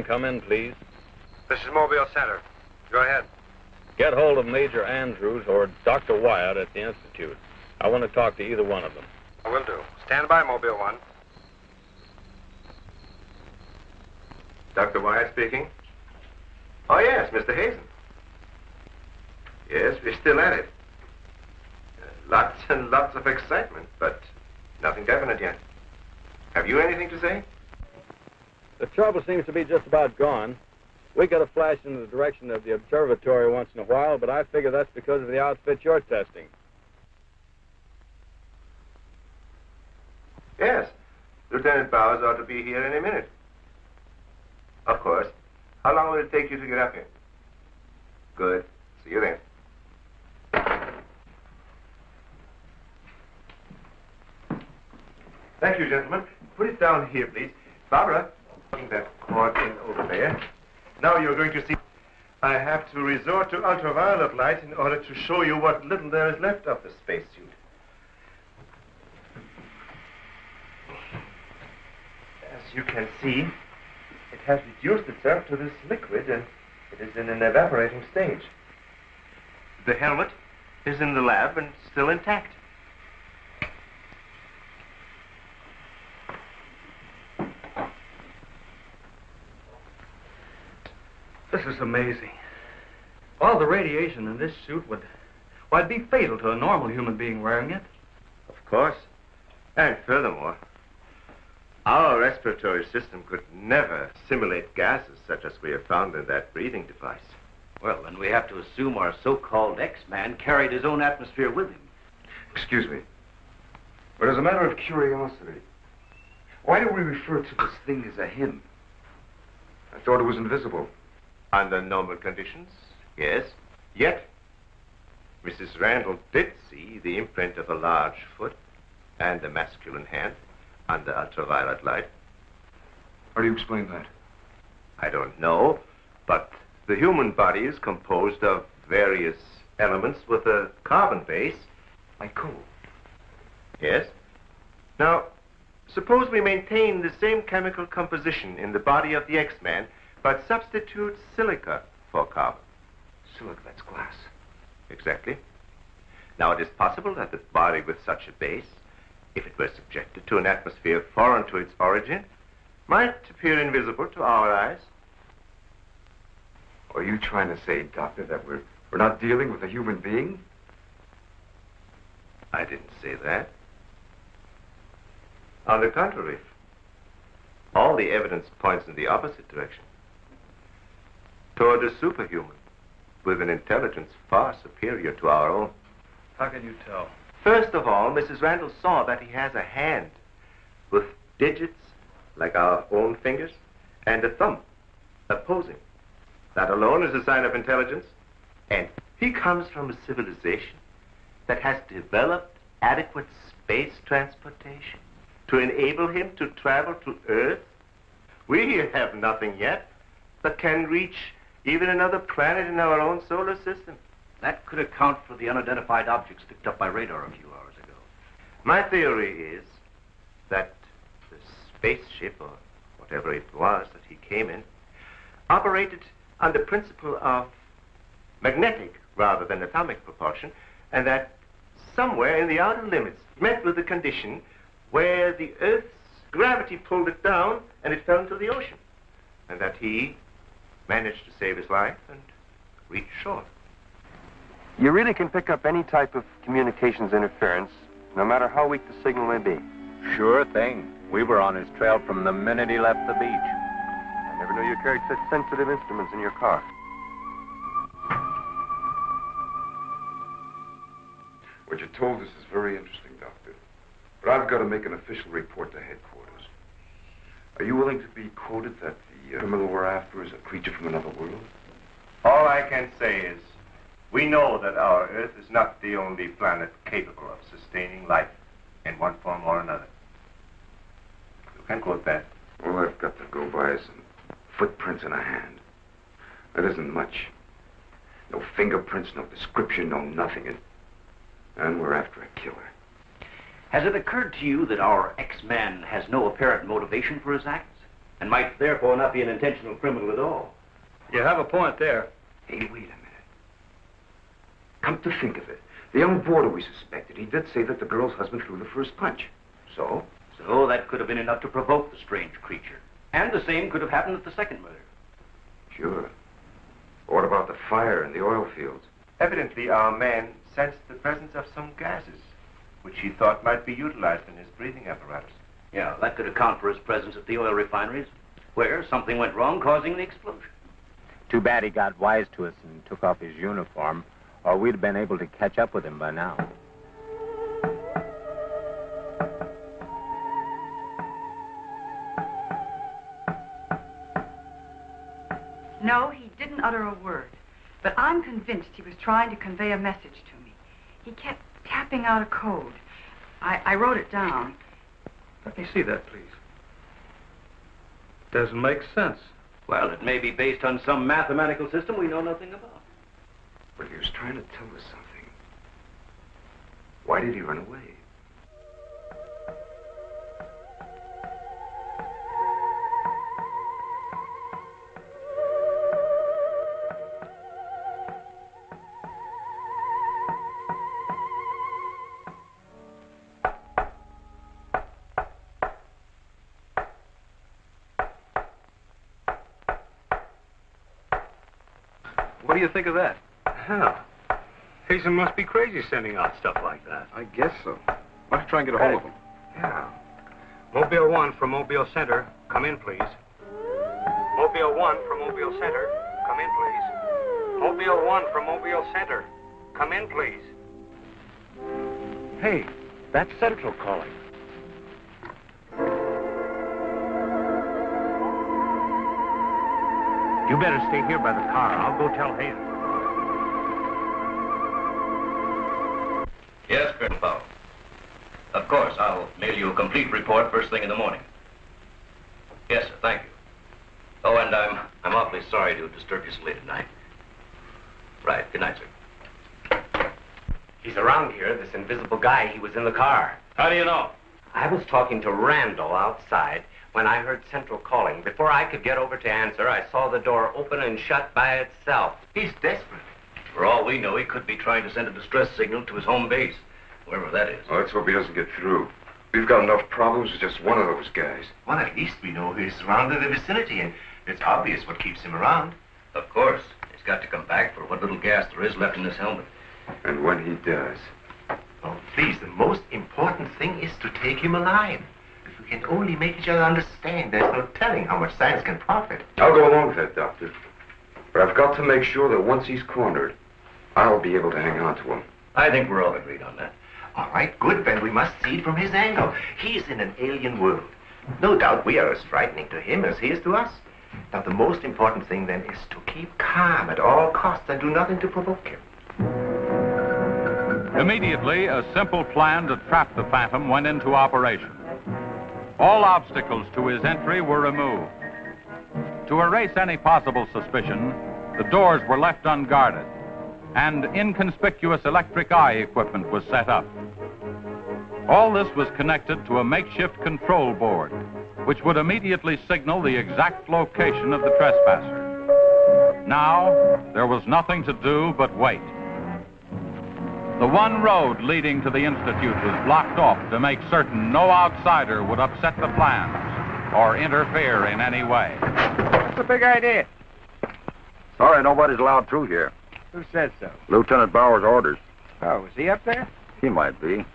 Speaker 23: Come in, please.
Speaker 24: This is
Speaker 9: Mobile Center.
Speaker 25: Go ahead.
Speaker 9: Get hold of Major Andrews or Dr. Wyatt at the Institute. I want to talk to either one of them.
Speaker 25: I will do. Stand by, Mobile One.
Speaker 21: Dr. Wyatt speaking. Oh, yes, Mr. Hazen. Yes, we're still at it. Uh, lots and lots of excitement, but nothing definite yet. Have you anything to say?
Speaker 9: The trouble seems to be just about gone. We get a flash in the direction of the observatory once in a while, but I figure that's because of the outfit you're testing.
Speaker 21: Yes. Lieutenant Bowers ought to be here any minute. Of course. How long will it take you to get up here? Good. See you then. Thank you, gentlemen. Put it down here, please. Barbara, that cord in over there. Now you're going to see. I have to resort to ultraviolet light in order to show you what little there is left of the spacesuit. As you can see, it has reduced itself to this liquid and it is in an evaporating stage. The helmet is in the lab and still intact.
Speaker 26: This is amazing. All the radiation in this suit would, well, it'd be fatal to a normal human being wearing it.
Speaker 21: Of course. And furthermore, our respiratory system could never simulate gases such as we have found in that breathing device.
Speaker 6: Well, then we have to assume our so-called X-Man carried his own atmosphere with him.
Speaker 14: Excuse me. But as a matter of curiosity, why do we refer to this thing as a him? I thought it was invisible.
Speaker 21: Under normal conditions, yes. Yet, Mrs. Randall did see the imprint of a large foot and a masculine hand under ultraviolet light.
Speaker 14: How do you explain that?
Speaker 21: I don't know, but the human body is composed of various elements with a carbon base.
Speaker 14: Like coal.
Speaker 21: Yes. Now, suppose we maintain the same chemical composition in the body of the X-Man, but substitute silica for carbon.
Speaker 14: Silica, that's glass.
Speaker 21: Exactly. Now, it is possible that the body with such a base, if it were subjected to an atmosphere foreign to its origin, might appear invisible to our eyes.
Speaker 14: Are you trying to say, Doctor, that we're, we're not dealing with a human being?
Speaker 21: I didn't say that. On the contrary, all the evidence points in the opposite direction. Toward a superhuman with an intelligence far superior to our own.
Speaker 26: How can you tell?
Speaker 21: First of all, Mrs. Randall saw that he has a hand with digits like our own fingers and a thumb opposing. That alone is a sign of intelligence. And he comes from a civilization that has developed adequate space transportation to enable him to travel to Earth. We have nothing yet that can reach even another planet in our own solar system.
Speaker 6: That could account for the unidentified objects picked up by radar a few hours ago.
Speaker 21: My theory is that the spaceship, or whatever it was that he came in, operated on the principle of magnetic rather than atomic propulsion, and that somewhere in the outer limits met with a condition where the Earth's gravity pulled it down and it fell into the ocean, and that he managed to save his life and reach shore.
Speaker 16: You really can pick up any type of communications interference, no matter how weak the signal may be.
Speaker 8: Sure thing. We were on his trail from the minute he left the beach.
Speaker 16: I never knew you carried such sensitive instruments in your car.
Speaker 14: What you told us is very interesting, Doctor. But I've got to make an official report to headquarters. Are you willing to be quoted that the criminal we're after is a creature from another world?
Speaker 21: All I can say is we know that our Earth is not the only planet capable of sustaining life in one form or another. You can quote that.
Speaker 14: All I've got to go by is some footprints in a hand. That isn't much. No fingerprints, no description, no nothing. And, and we're after a killer.
Speaker 6: Has it occurred to you that our X-Man has no apparent motivation for his acts? And might therefore not be an intentional criminal at all?
Speaker 26: You have a point there.
Speaker 14: Hey, wait a minute. Come to think of it, the young boarder we suspected, he did say that the girl's husband threw the first punch. So?
Speaker 6: So that could have been enough to provoke the strange creature. And the same could have happened at the second murder.
Speaker 14: Sure. What about the fire in the oil fields?
Speaker 21: Evidently, our man sensed the presence of some gases, which he thought might be utilized in his breathing apparatus.
Speaker 6: Yeah, that could account for his presence at the oil refineries, where something went wrong, causing the explosion.
Speaker 8: Too bad he got wise to us and took off his uniform, or we'd have been able to catch up with him by now.
Speaker 22: No, he didn't utter a word. But I'm convinced he was trying to convey a message to me. He kept tapping out a code. I, I wrote it down.
Speaker 9: Let me see that, please. Doesn't make sense.
Speaker 6: Well, it may be based on some mathematical system we know nothing about.
Speaker 14: But he was trying to tell us something. Why did he run away?
Speaker 9: That?
Speaker 27: Hell. Hazen must be crazy sending out stuff like that.
Speaker 28: I guess so. Why don't you try and get a hold of him?
Speaker 27: Yeah. Mobile 1 from Mobile Center. Come in, please. Mobile 1 from Mobile Center. Come in, please. Mobile 1 from Mobile Center. Come in, please.
Speaker 29: Hey, that's Central calling. You better stay here by the car. I'll go tell Hayes.
Speaker 6: Yes, Colonel Powell. Of course, I'll mail you a complete report first thing in the morning. Yes, sir, thank you. Oh, and I'm I'm awfully sorry to disturb you so late at night. Right, good night, sir.
Speaker 8: He's around here, this invisible guy. He was in the car.
Speaker 6: How do you know?
Speaker 8: I was talking to Randall outside when I heard Central calling. Before I could get over to answer, I saw the door open and shut by itself.
Speaker 6: He's desperate. For all we know, he could be trying to send a distress signal to his home base, wherever that is.
Speaker 14: Well, let's hope he doesn't get through. We've got enough problems with just one of those guys.
Speaker 21: Well, at least we know he's surrounded the vicinity, and it's obvious what keeps him around.
Speaker 6: Of course. He's got to come back for what little gas there is left in his helmet.
Speaker 14: And when he does.
Speaker 21: Oh, please, the most important thing is to take him alive. If we can only make each other understand, there's no telling how much science can profit.
Speaker 14: I'll go along with that, Doctor. But I've got to make sure that once he's cornered, I'll be able to hang on to him.
Speaker 6: I think we're all agreed on that.
Speaker 21: All right, good, then we must see it from his angle. He's in an alien world. No doubt we are as frightening to him as he is to us. Now, the most important thing then is to keep calm at all costs and do nothing to provoke him.
Speaker 3: Immediately, a simple plan to trap the Phantom went into operation. All obstacles to his entry were removed. To erase any possible suspicion, the doors were left unguarded, and inconspicuous electric eye equipment was set up. All this was connected to a makeshift control board, which would immediately signal the exact location of the trespasser. Now, there was nothing to do but wait. The one road leading to the Institute was blocked off to make certain no outsider would upset the plans or interfere in any way.
Speaker 18: What's the big idea?
Speaker 2: Sorry, nobody's allowed through here.
Speaker 18: Who says so?
Speaker 2: Lieutenant Bowers' orders.
Speaker 18: Oh, is he up there?
Speaker 2: He might be.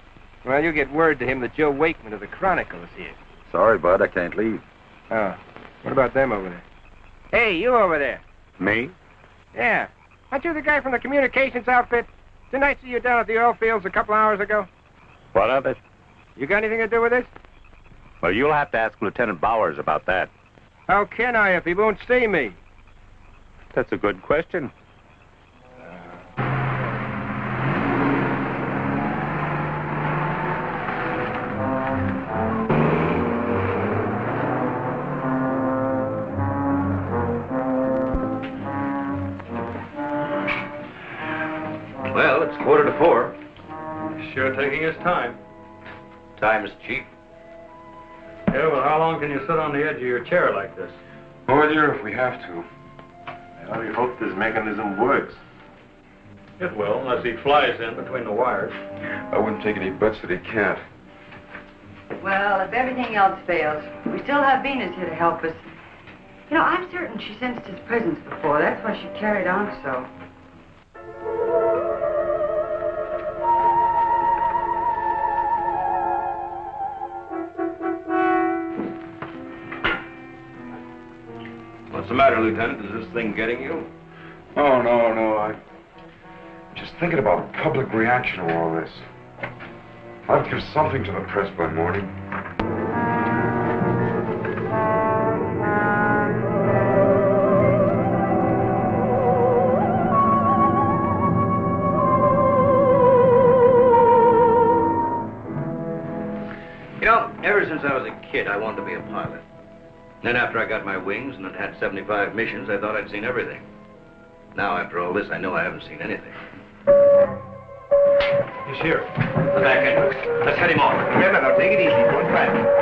Speaker 18: Well, you get word to him that Joe Wakeman of the Chronicle is here.
Speaker 2: Sorry, Bud, I can't leave.
Speaker 18: Oh, what about them over there? Hey, you over there.
Speaker 2: Me?
Speaker 18: Yeah. Aren't you the guy from the communications outfit? Didn't I see you down at the oil fields a couple hours ago?
Speaker 2: What of it?
Speaker 18: You got anything to do with this?
Speaker 2: Well, you'll have to ask Lieutenant Bowers about that.
Speaker 18: How can I if he won't see me?
Speaker 2: That's a good question.
Speaker 9: Sure taking his time.
Speaker 6: Time is cheap.
Speaker 9: Yeah, well, how long can you sit on the edge of your chair like this?
Speaker 14: All year if we have to.
Speaker 21: I only hope this mechanism works.
Speaker 9: It will, unless he flies in between the wires.
Speaker 14: I wouldn't take any bets that he can't.
Speaker 22: Well, if everything else fails, we still have Venus here to help us. You know, I'm certain she sensed his presence before. That's why she carried on so.
Speaker 6: matter, Lieutenant? Is this thing getting you?
Speaker 14: Oh, no, no. I'm just thinking about public reaction to all this. I'll give something to the press by morning.
Speaker 6: You know, ever since I was a kid, I wanted to be a pilot. Then after I got my wings and had had 75 missions, I thought I'd seen everything. Now, after all this, I know I haven't seen anything.
Speaker 26: He's here.
Speaker 6: The back entrance. Let's cut him off.
Speaker 30: Remember, now, take it easy. Don't
Speaker 22: panic.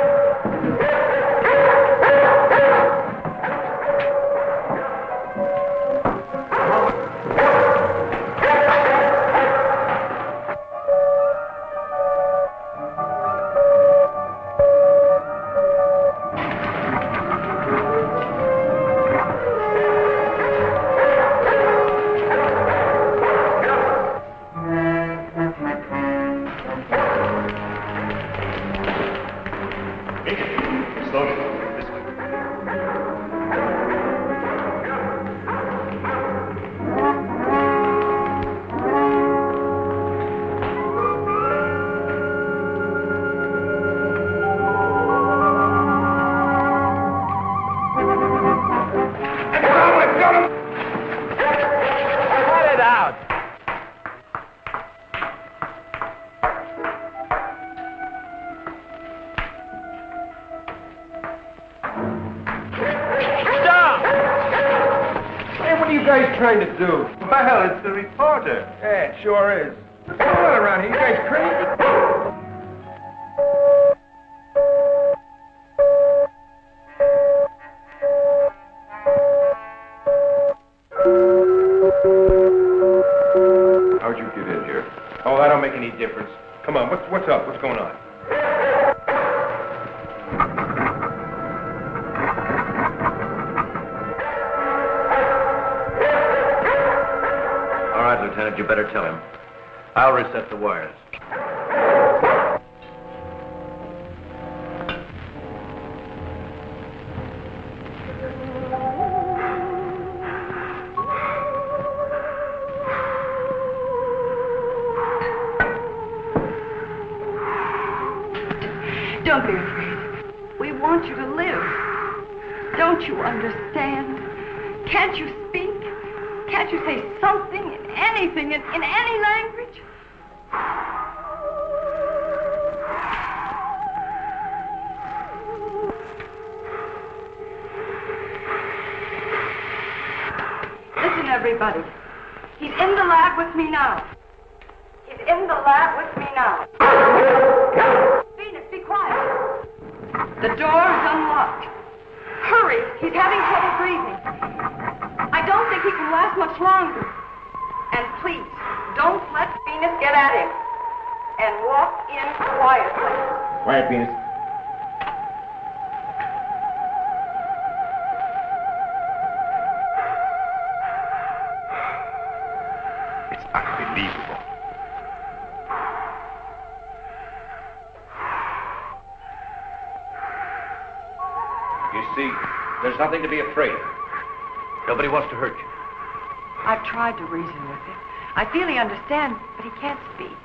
Speaker 22: understand, but he can't speak.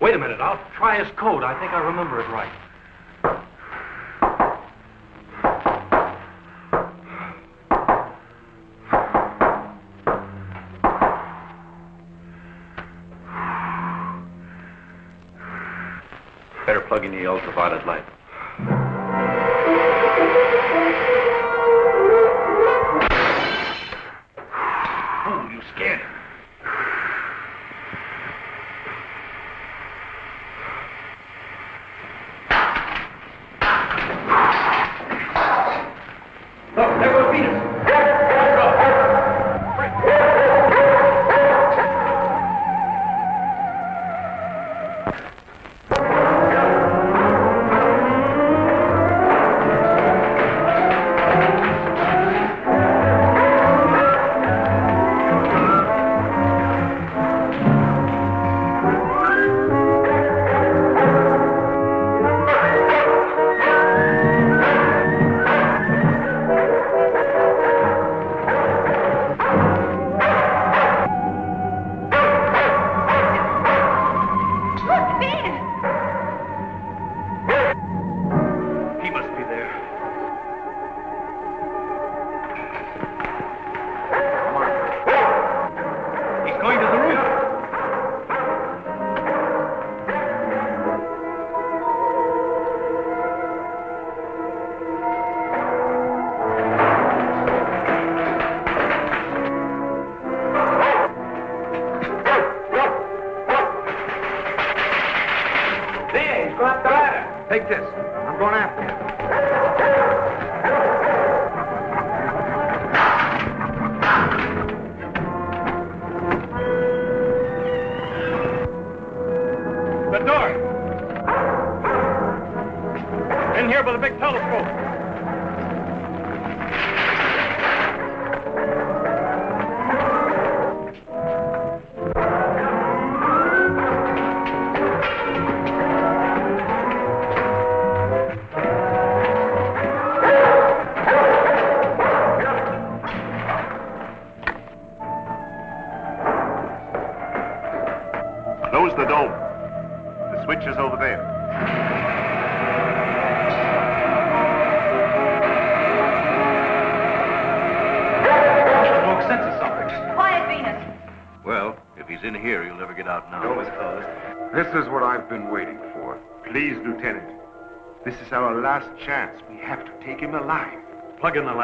Speaker 26: Wait a minute. I'll try his code. I think I remember it right.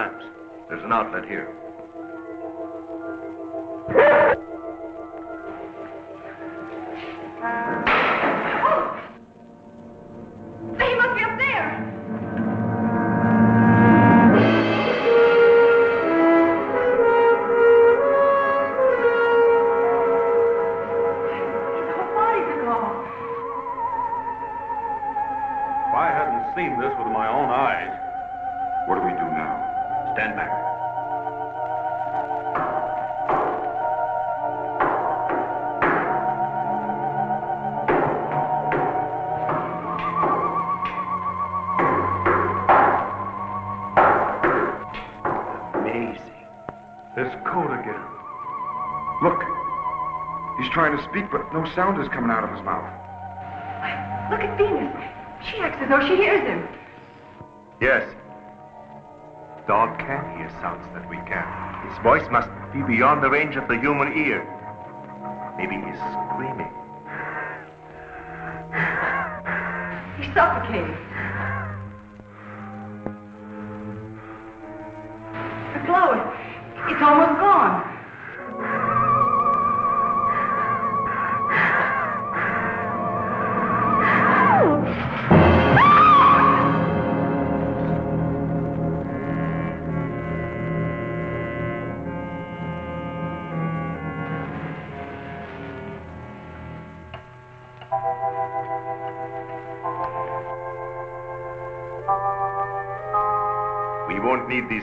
Speaker 31: times.
Speaker 9: There's an outlet here.
Speaker 14: is coming out of his mouth.
Speaker 22: Look at Venus. She acts as though she hears him.
Speaker 21: Yes. Dog can hear sounds that we can. His voice must be beyond the range of the human ear. Maybe he's screaming.
Speaker 22: He's suffocating. The glow, it's almost gone.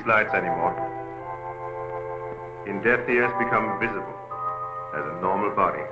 Speaker 21: these lights anymore. In death, the earth becomes visible as a normal body.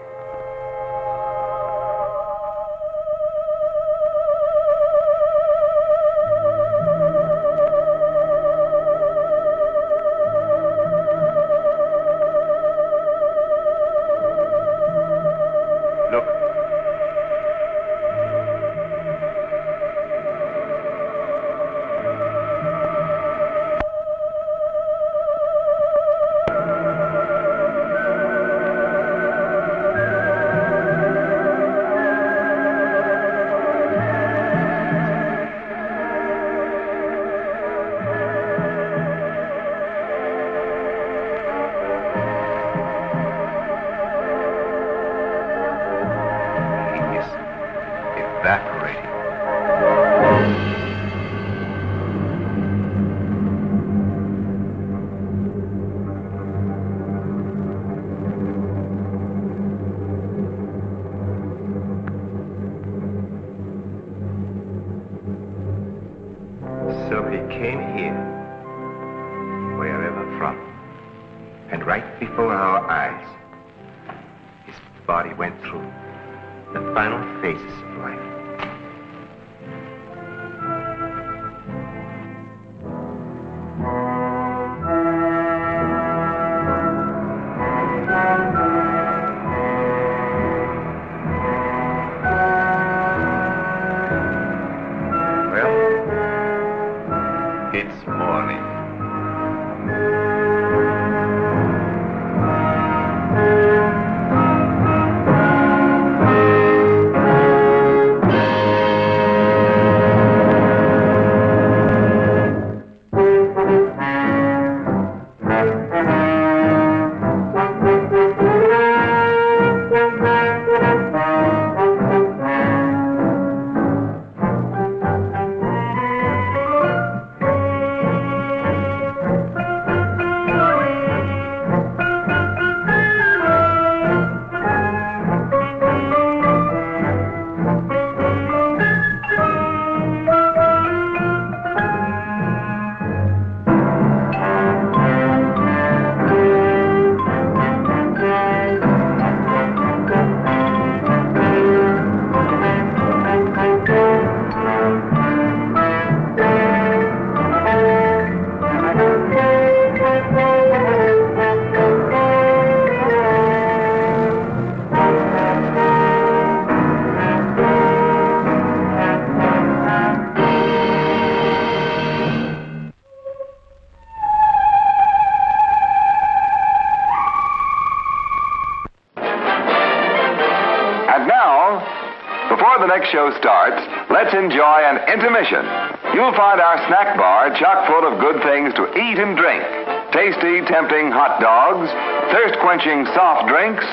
Speaker 1: Tempting hot dogs, thirst-quenching soft drinks,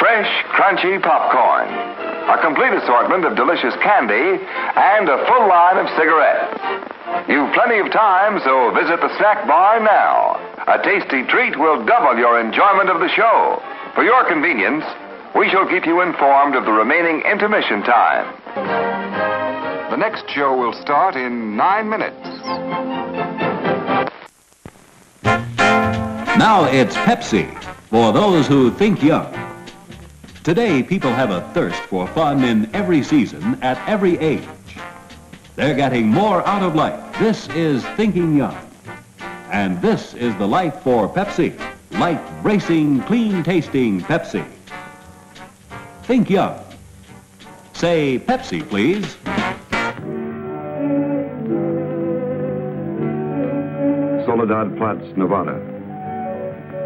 Speaker 1: fresh, crunchy popcorn. A complete assortment of delicious candy, and a full line of cigarettes. You've plenty of time, so visit the snack bar now. A tasty treat will double your enjoyment of the show. For your convenience, we shall keep you informed of the remaining intermission time.
Speaker 14: The next show will start in nine minutes.
Speaker 32: Now it's Pepsi for those who think young. Today, people have a thirst for fun in every season, at every age. They're getting more out of life. This is thinking young. And this is the life for Pepsi. Light, bracing, clean tasting Pepsi. Think young. Say Pepsi, please.
Speaker 14: Soledad Flats, Nevada.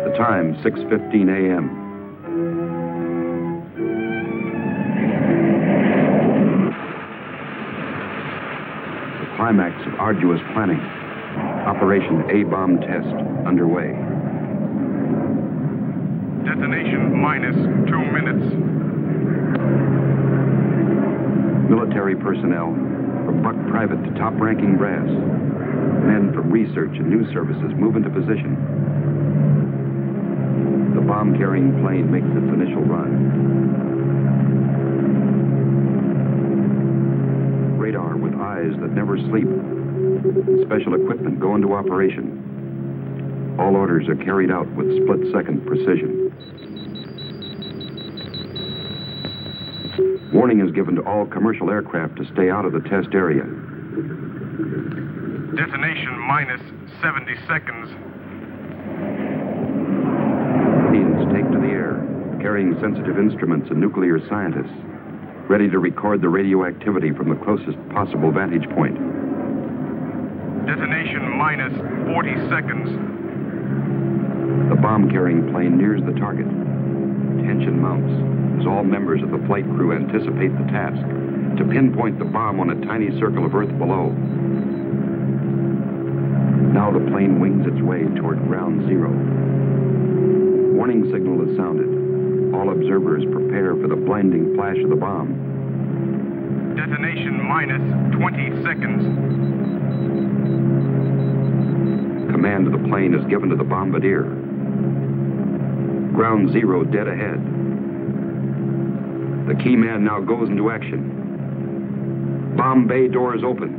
Speaker 14: The time, 6.15 a.m. The climax of arduous planning. Operation A-bomb test underway.
Speaker 33: Detonation minus two minutes.
Speaker 14: Military personnel, from buck private to top-ranking brass. Men from research and news services move into position. The bomb-carrying plane makes its initial run. Radar with eyes that never sleep. Special equipment go into operation. All orders are carried out with split-second precision. Warning is given to all commercial aircraft to stay out of the test area.
Speaker 33: Detonation minus 70 seconds.
Speaker 14: To the air, carrying sensitive instruments and nuclear scientists, ready to record the radioactivity from the closest possible vantage point.
Speaker 33: Detonation minus 40 seconds.
Speaker 14: The bomb-carrying plane nears the target. Tension mounts as all members of the flight crew anticipate the task to pinpoint the bomb on a tiny circle of Earth below. Now the plane wings its way toward ground zero. Warning signal is sounded. All observers prepare for the blinding flash of the bomb.
Speaker 33: Detonation minus 20 seconds.
Speaker 14: Command of the plane is given to the bombardier. Ground zero dead ahead. The key man now goes into action. Bomb bay doors open.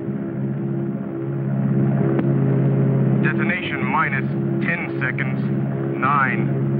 Speaker 33: Detonation minus 10 seconds. 9,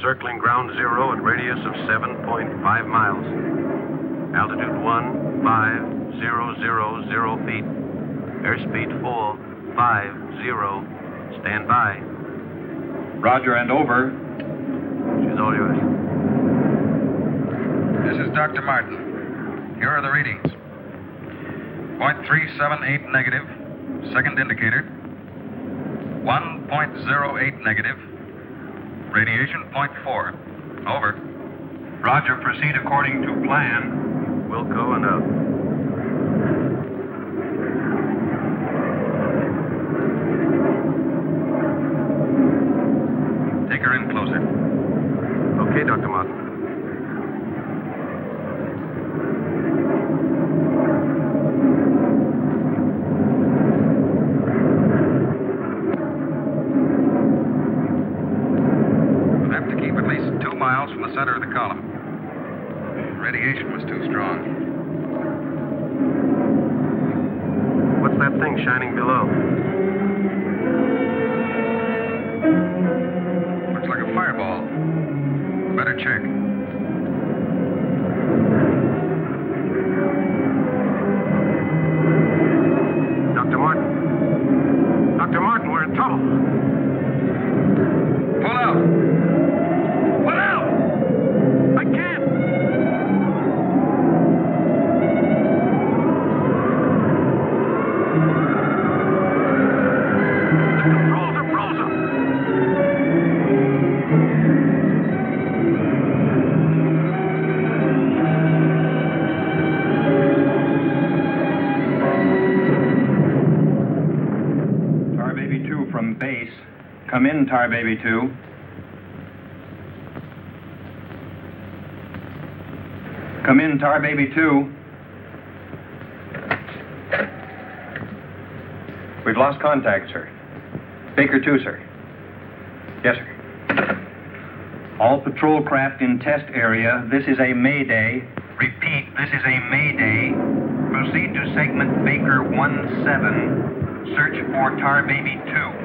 Speaker 33: Circling ground zero at radius of 7.5 miles. Altitude 1, 5, 0, 0, 0 feet. Airspeed 4, 5, 0. Stand by.
Speaker 34: Roger and over.
Speaker 33: She's all yours.
Speaker 34: This is Dr. Martin. Here are the readings. Point three seven eight negative. Second indicator. 1.08 negative. Radiation point four. Over.
Speaker 33: Roger, proceed according to plan. Wilco and out.
Speaker 34: Take her
Speaker 35: in closer.
Speaker 36: Okay, Dr. Martin.
Speaker 34: Tar Baby 2. Come in, Tar Baby 2. We've lost contact, sir. Baker 2, sir. Yes, sir. All patrol craft in test area. This is a Mayday. Repeat, this is a Mayday. Proceed to segment Baker 1-7. Search for Tar Baby 2.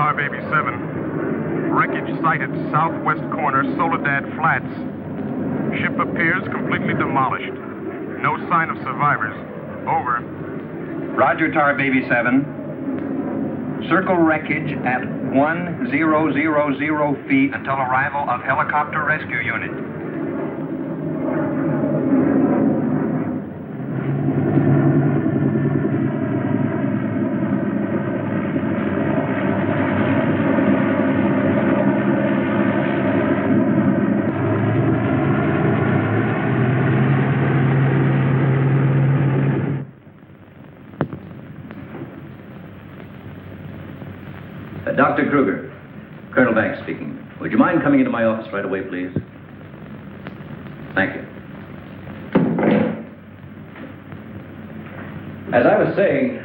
Speaker 37: Tar Baby 7. Wreckage sighted southwest corner, Soledad Flats. Ship appears completely demolished. No sign of survivors. Over.
Speaker 34: Roger, Tar Baby 7. Circle wreckage at 1000 feet until arrival of helicopter rescue unit.
Speaker 6: Uh, Dr. Kruger, Colonel Banks speaking. Would you mind coming into my office right away, please? Thank you. As I was saying,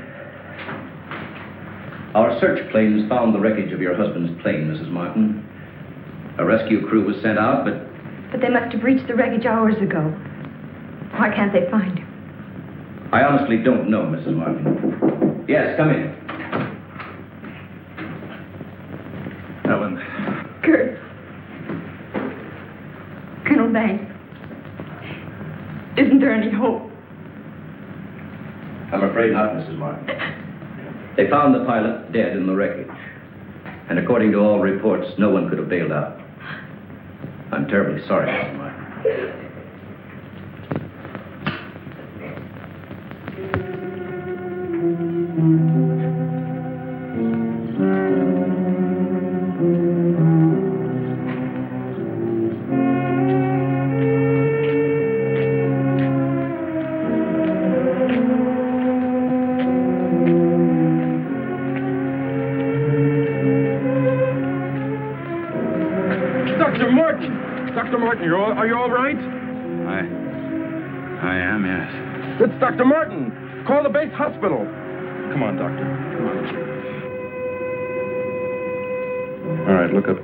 Speaker 6: our search planes found the wreckage of your husband's plane, Mrs. Martin. A rescue crew was sent out, but
Speaker 38: But they must have reached the wreckage hours ago. Why can't they find him?
Speaker 6: I honestly don't know, Mrs. Martin. Yes, come in. Ellen.
Speaker 38: Kurt. Colonel Banks. Isn't there any hope?
Speaker 6: I'm afraid not, Mrs. Martin. They found the pilot dead in the wreckage. And according to all reports, no one could have bailed out. I'm terribly sorry, Mrs. Martin.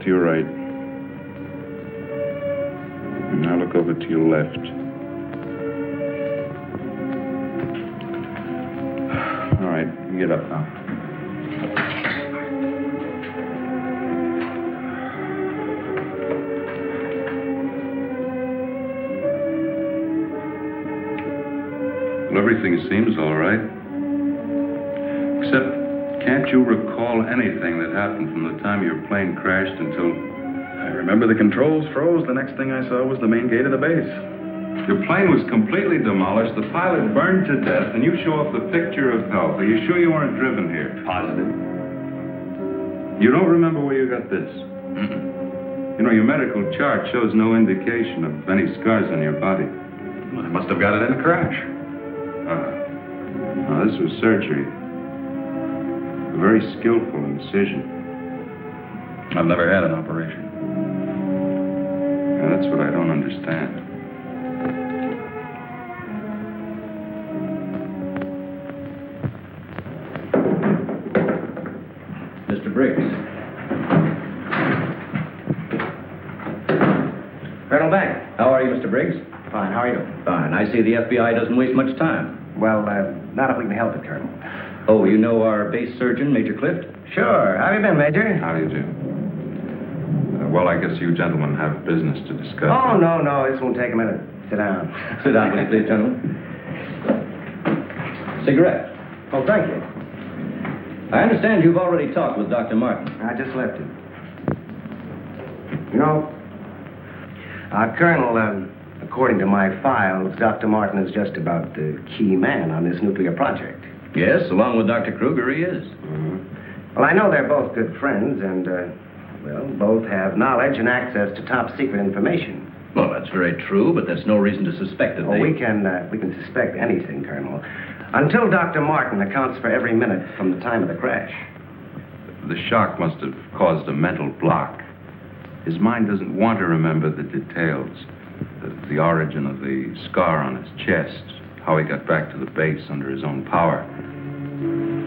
Speaker 39: To your right. And now look over to your left. All right, get up now. Well, everything seems all right. Except, can't you recall anything that happened from the time your plane crashed until.
Speaker 40: I remember the controls froze. The next thing I saw was the main gate of the base.
Speaker 39: Your plane was completely demolished, the pilot burned to death, and you show off the picture of health. Are you sure you weren't driven here?
Speaker 40: Positive.
Speaker 39: You don't remember where you got this? You know, your medical chart shows no indication of any scars on your body.
Speaker 40: I must have got it in a crash. Uh-huh.
Speaker 39: Now, this was surgery. A very skillful incision.
Speaker 34: I've never had an operation.
Speaker 39: And that's what I don't understand.
Speaker 6: Mr. Briggs. Colonel Bank. How are you, Mr. Briggs?
Speaker 41: Fine. How are you?
Speaker 6: Fine. I see the FBI doesn't waste much time.
Speaker 41: Well, uh, not if we can help it, Colonel.
Speaker 6: Oh, you know our base surgeon, Major Clift?
Speaker 41: Sure. How have you been, Major?
Speaker 39: How do you do? Uh, well, I guess you gentlemen have business to discuss.
Speaker 41: Oh, no, no. This won't take a minute. Sit down.
Speaker 6: Sit down, please, please, gentlemen. Cigarette.
Speaker 41: Oh, thank you.
Speaker 6: I understand you've already talked with Dr. Martin.
Speaker 41: I just left him. You know, uh, Colonel, um, according to my files, Dr. Martin is just about the key man on this nuclear project.
Speaker 6: Yes, along with Dr. Kruger, he is.
Speaker 41: Mm-hmm. Well, I know they're both good friends, and, uh, well, both have knowledge and access to top secret information.
Speaker 6: Well, that's very true, but that's no reason to suspect that
Speaker 41: Oh,
Speaker 6: they...
Speaker 41: we can uh, we can suspect anything, Colonel, until Dr. Martin accounts for every minute from the time of the crash.
Speaker 39: The shock must have caused a mental block. His mind doesn't want to remember the details. The, the origin of the scar on his chest, how he got back to the base under his own power.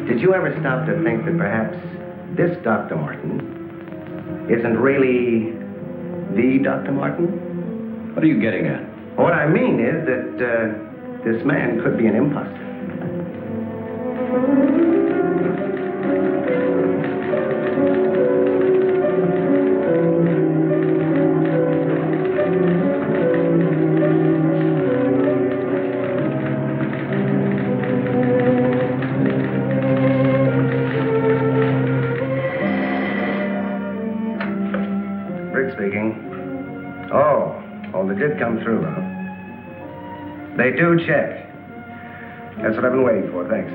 Speaker 41: Did you ever stop to think that perhaps this Dr. Martin isn't really the Dr. Martin?
Speaker 6: What are you getting at?
Speaker 41: What I mean is that uh, this man could be an imposter. Come through, huh? They do check. That's what I've been waiting for, thanks.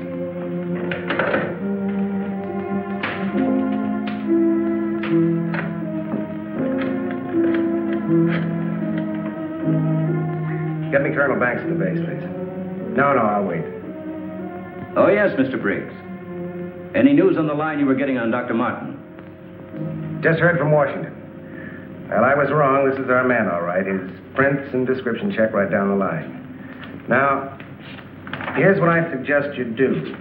Speaker 41: Get me Colonel Banks at the base, please. No, no, I'll wait.
Speaker 6: Oh, yes, Mr. Briggs. Any news on the line you were getting on Dr. Martin?
Speaker 41: Just heard from Washington. Well, I was wrong. This is our man, all right. His prints and description check right down the line. Now, here's what I suggest you do.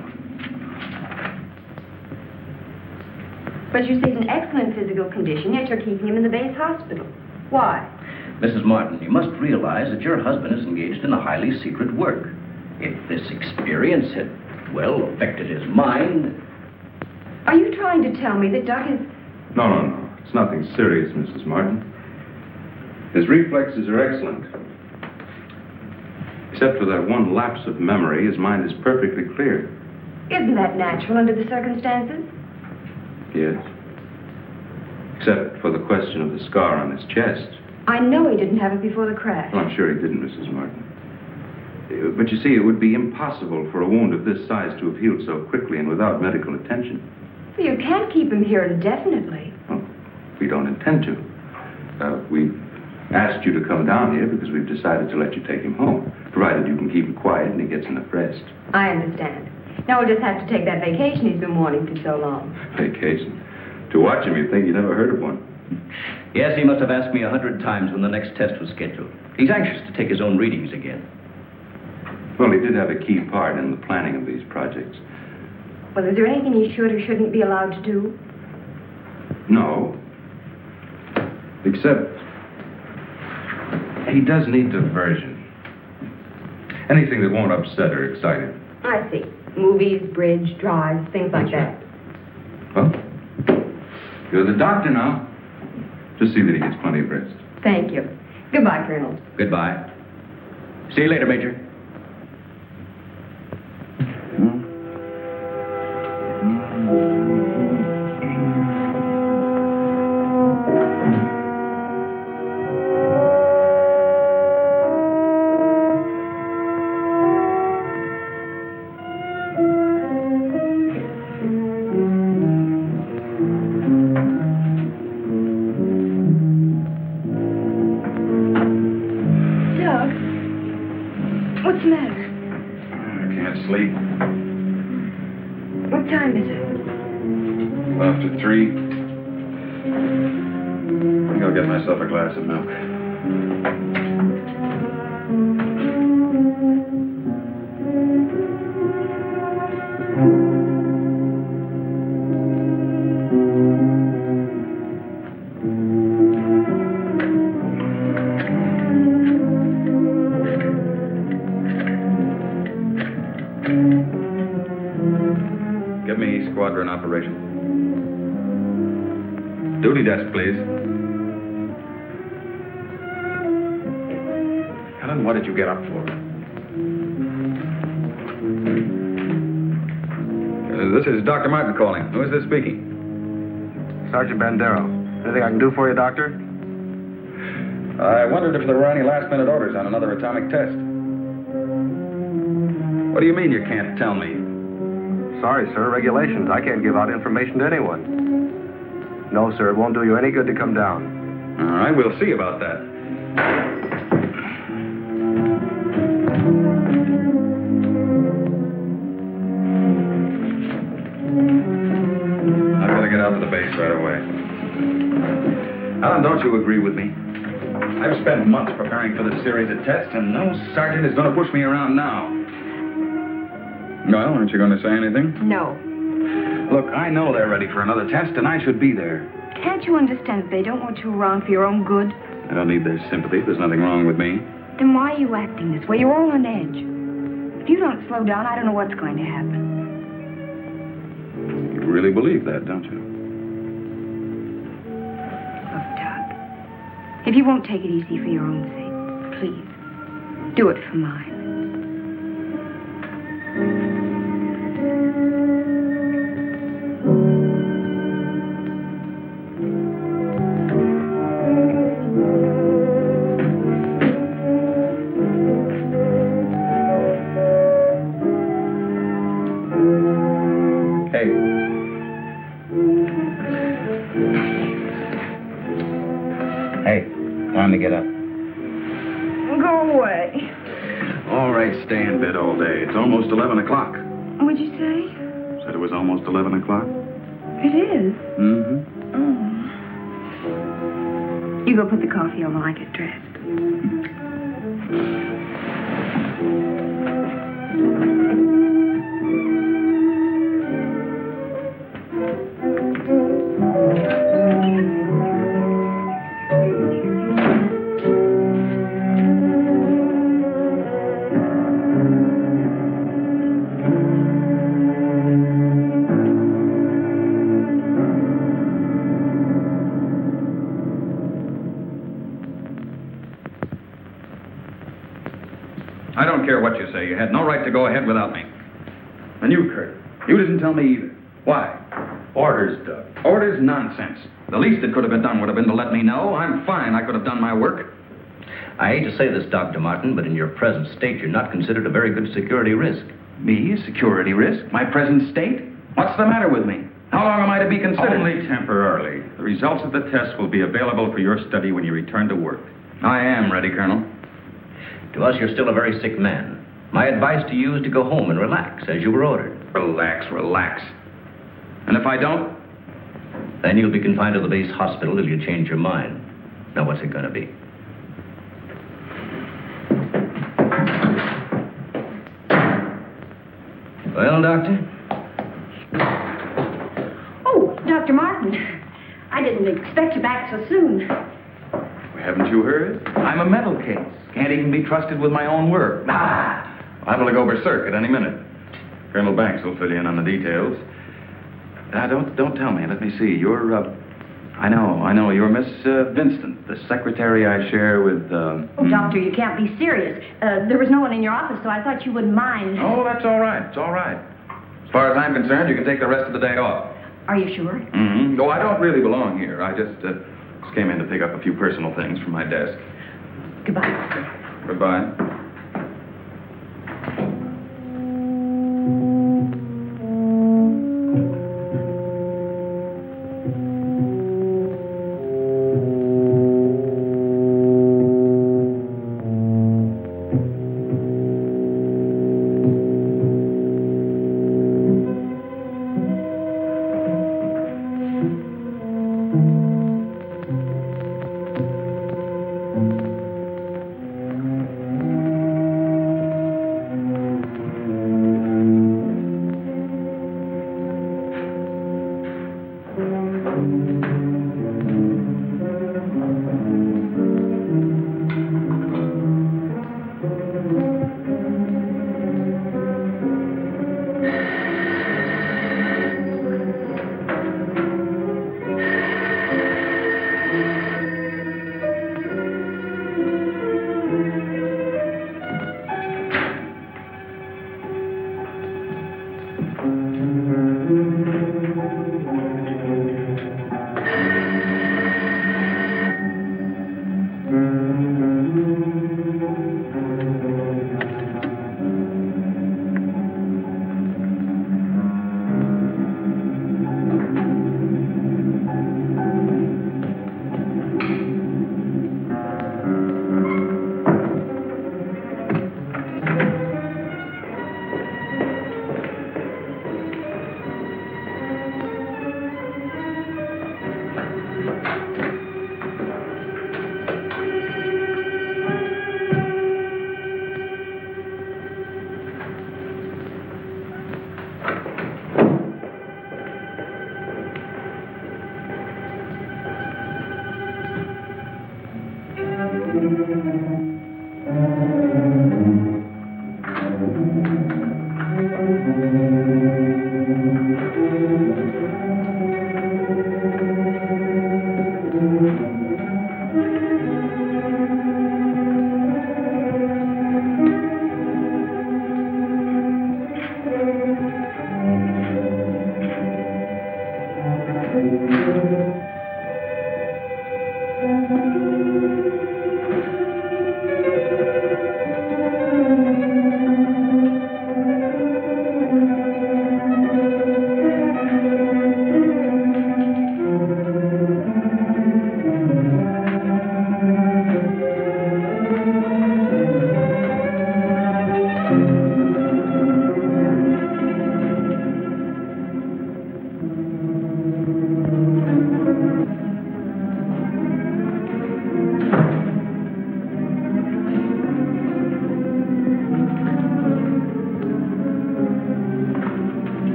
Speaker 22: But you say he's in excellent physical condition, yet you're keeping him in the base hospital. Why?
Speaker 6: Mrs. Martin, you must realize that your husband is engaged in a highly secret work. If this experience had, well, affected his mind,
Speaker 22: Are you trying to tell me that Doc is...
Speaker 39: No, no, no. It's nothing serious, Mrs. Martin. His reflexes are excellent. Except for that one lapse of memory, his mind is perfectly clear.
Speaker 22: Isn't that natural under the circumstances?
Speaker 39: Yes. Except for the question of the scar on his chest.
Speaker 22: I know he didn't have it before the crash.
Speaker 39: Well, I'm sure he didn't, Mrs. Martin. Uh, But you see, it would be impossible for a wound of this size to have healed so quickly and without medical attention.
Speaker 22: Well, you can't keep him here indefinitely.
Speaker 39: We don't intend to. Uh, we've asked you to come down here because we've decided to let you take him home, provided you can keep him quiet and he gets enough rest.
Speaker 22: I understand. Now we'll just have to take that vacation he's been wanting for so long.
Speaker 39: Vacation. To watch him, you'd think you never heard of one.
Speaker 6: yes, he must have asked me a hundred times when the next test was scheduled. He's anxious to take his own readings again.
Speaker 39: Well, he did have a key part in the planning of these projects.
Speaker 22: Well, is there anything he should or shouldn't be allowed to do?
Speaker 39: No. Except he does need diversion. Anything that won't upset or excite him.
Speaker 22: I see. Movies, bridge, drives, things like that.
Speaker 39: Well, you're the doctor now. Just see that he gets plenty of rest.
Speaker 22: Thank you. Goodbye, Colonel.
Speaker 6: Goodbye. See you later, Major.
Speaker 34: Wondered if there were any last minute orders on another atomic test. What do you mean you can't tell me?
Speaker 41: Sorry, sir. Regulations. I can't give out information to anyone. No, sir. It won't do you any good to come down.
Speaker 34: All right, we'll see about that. I've got to get out to the base right away. Alan, don't you agree with me? I've spent months preparing for this series of tests, and no sergeant is going to push me around now. Well, aren't you going to say anything?
Speaker 38: No.
Speaker 34: Look, I know they're ready for another test, and I should be there.
Speaker 38: Can't you understand that they don't want you around for your own good?
Speaker 34: I don't need their sympathy. There's nothing wrong with me.
Speaker 38: Then why are you acting this way? You're all on edge. If you don't slow down, I don't know what's going to happen.
Speaker 34: You really believe that, don't you?
Speaker 38: If you won't take it easy for your own sake, please, do it for mine. Coffee I get dressed.
Speaker 6: State, you're not considered a very good security risk.
Speaker 34: Me? A security risk? My present state? What's the matter with me? How long am I to be considered?
Speaker 3: Only temporarily. The results of the test will be available for your study when you return to work.
Speaker 34: I am ready, Colonel.
Speaker 6: To us, you're still a very sick man. My advice to you is to go home and relax, as you were ordered.
Speaker 34: Relax, relax. And if I don't?
Speaker 6: Then you'll be confined to the base hospital till you change your mind. Now, what's it going to be? Well, Doctor?
Speaker 38: Oh, Dr. Martin. I didn't expect you back so soon.
Speaker 34: Haven't you heard? I'm a mental case. Can't even be trusted with my own work. Ah, liable to go berserk at any minute. Colonel Banks will fill you in on the details. Now, don't don't tell me. Let me see. You're, uh, I know, I know. You're Miss uh, Vincent, the secretary I share with. Uh,
Speaker 38: Oh, Doctor, you can't be serious. Uh, there was no one in your office, so I thought you wouldn't mind.
Speaker 34: Oh, that's all right. It's all right. As far as I'm concerned, you can take the rest of the day off.
Speaker 38: Are you sure?
Speaker 34: Mm-hmm. No, I don't really belong here. I just, uh, just came in to pick up a few personal things from my desk.
Speaker 38: Goodbye.
Speaker 34: Goodbye.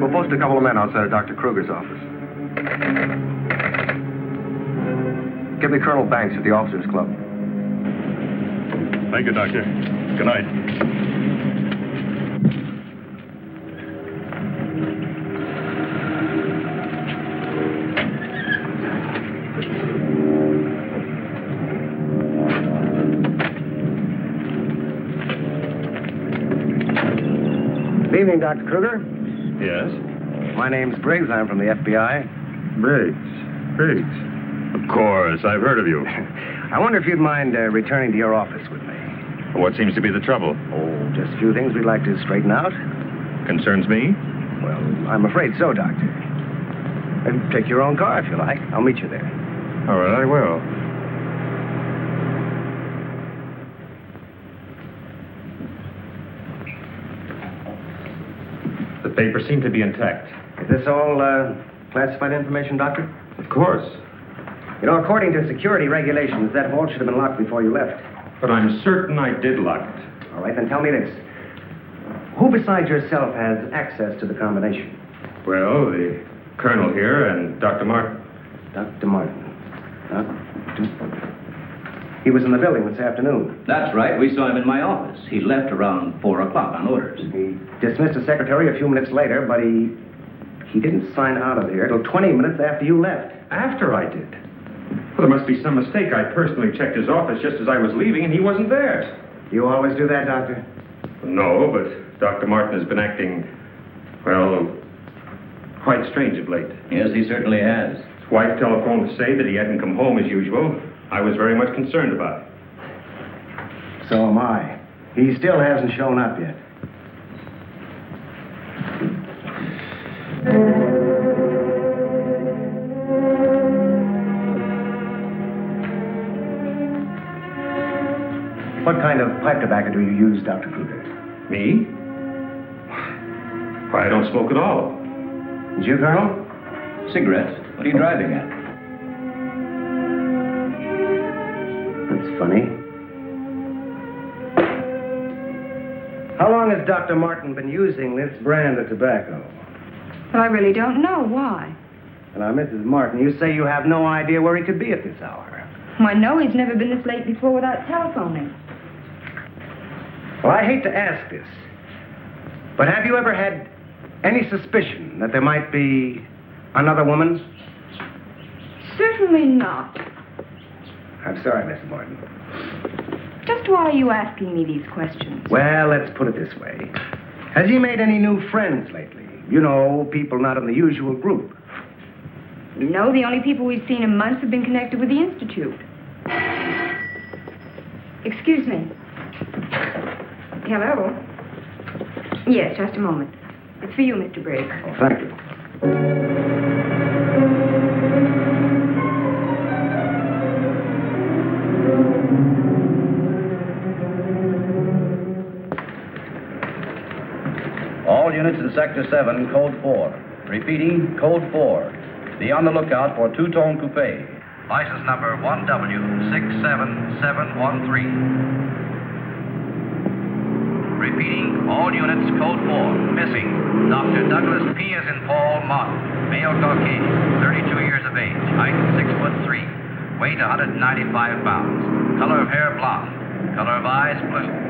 Speaker 41: We'll post a couple of men outside of Dr. Kruger's office. Give me Colonel Banks at the Officers Club.
Speaker 42: Thank you, Doctor. Good night.
Speaker 41: Evening, Dr. Kruger.
Speaker 42: Yes?
Speaker 41: My name's Briggs. I'm from the FBI.
Speaker 42: Briggs. Briggs. Of course, I've heard of you.
Speaker 41: I wonder if you'd mind uh, returning to your office with me.
Speaker 42: What seems to be the trouble?
Speaker 41: Oh, just a few things we'd like to straighten out.
Speaker 42: Concerns me?
Speaker 41: Well, I'm afraid so, Doctor. Uh, take your own car if you like. I'll meet you there.
Speaker 42: All right, I will.
Speaker 41: The papers seem to be intact. Is this all uh, classified information, Doctor?
Speaker 42: Of course.
Speaker 41: You know, according to security regulations, that vault should have been locked before you left.
Speaker 42: But I'm certain I did lock it.
Speaker 41: All right, then tell me this. Who besides yourself has access to the combination?
Speaker 42: Well, the colonel here and Dr. Martin.
Speaker 41: Dr. Martin. Dr. He was in the building this afternoon.
Speaker 6: That's right. We saw him in my office. He left around 4 o'clock on orders.
Speaker 41: He dismissed his secretary a few minutes later, but he he didn't sign out of here until 20 minutes after you left.
Speaker 42: After I did. Well, there must be some mistake. I personally checked his office just as I was leaving, and he wasn't there.
Speaker 41: You always do that, Doctor?
Speaker 42: No, but Dr. Martin has been acting, well, quite strange of late.
Speaker 6: Yes, he certainly has.
Speaker 42: His wife telephoned to say that he hadn't come home as usual. I was very much concerned about it.
Speaker 41: So am I. He still hasn't shown up yet. What kind of pipe tobacco do you use, Dr. Kruger?
Speaker 42: Me? Why, I don't smoke at all.
Speaker 41: Did you, Colonel?
Speaker 6: Cigarettes? What are you driving at?
Speaker 41: That's funny. How long has Dr. Martin been using this brand of tobacco?
Speaker 22: But I really don't know why.
Speaker 41: Now, Mrs. Martin, you say you have no idea where he could be at this hour.
Speaker 22: I know he's never been this late before without telephoning.
Speaker 41: Well, I hate to ask this, but have you ever had any suspicion that there might be another woman?
Speaker 38: Certainly not.
Speaker 41: I'm sorry, Miss Morton.
Speaker 38: Just why are you asking me these questions?
Speaker 41: Well, let's put it this way. Has he made any new friends lately? You know, people not in the usual group.
Speaker 38: No, the only people we've seen in months have been connected with the Institute. Excuse me. Hello? Yes, just a moment. It's for you, Mr. Briggs.
Speaker 41: Oh, thank you.
Speaker 43: All units in Sector 7, Code 4. Repeating, Code 4. Be on the lookout for two-tone coupe. License number 1W67713. Repeating, all units, Code 4. Missing, Dr. Douglas P. as in Paul Martin. Male Caucasian, 32 years of age. Height 6 foot 3. Weight 195 pounds. Color of hair blonde. Color of eyes blue.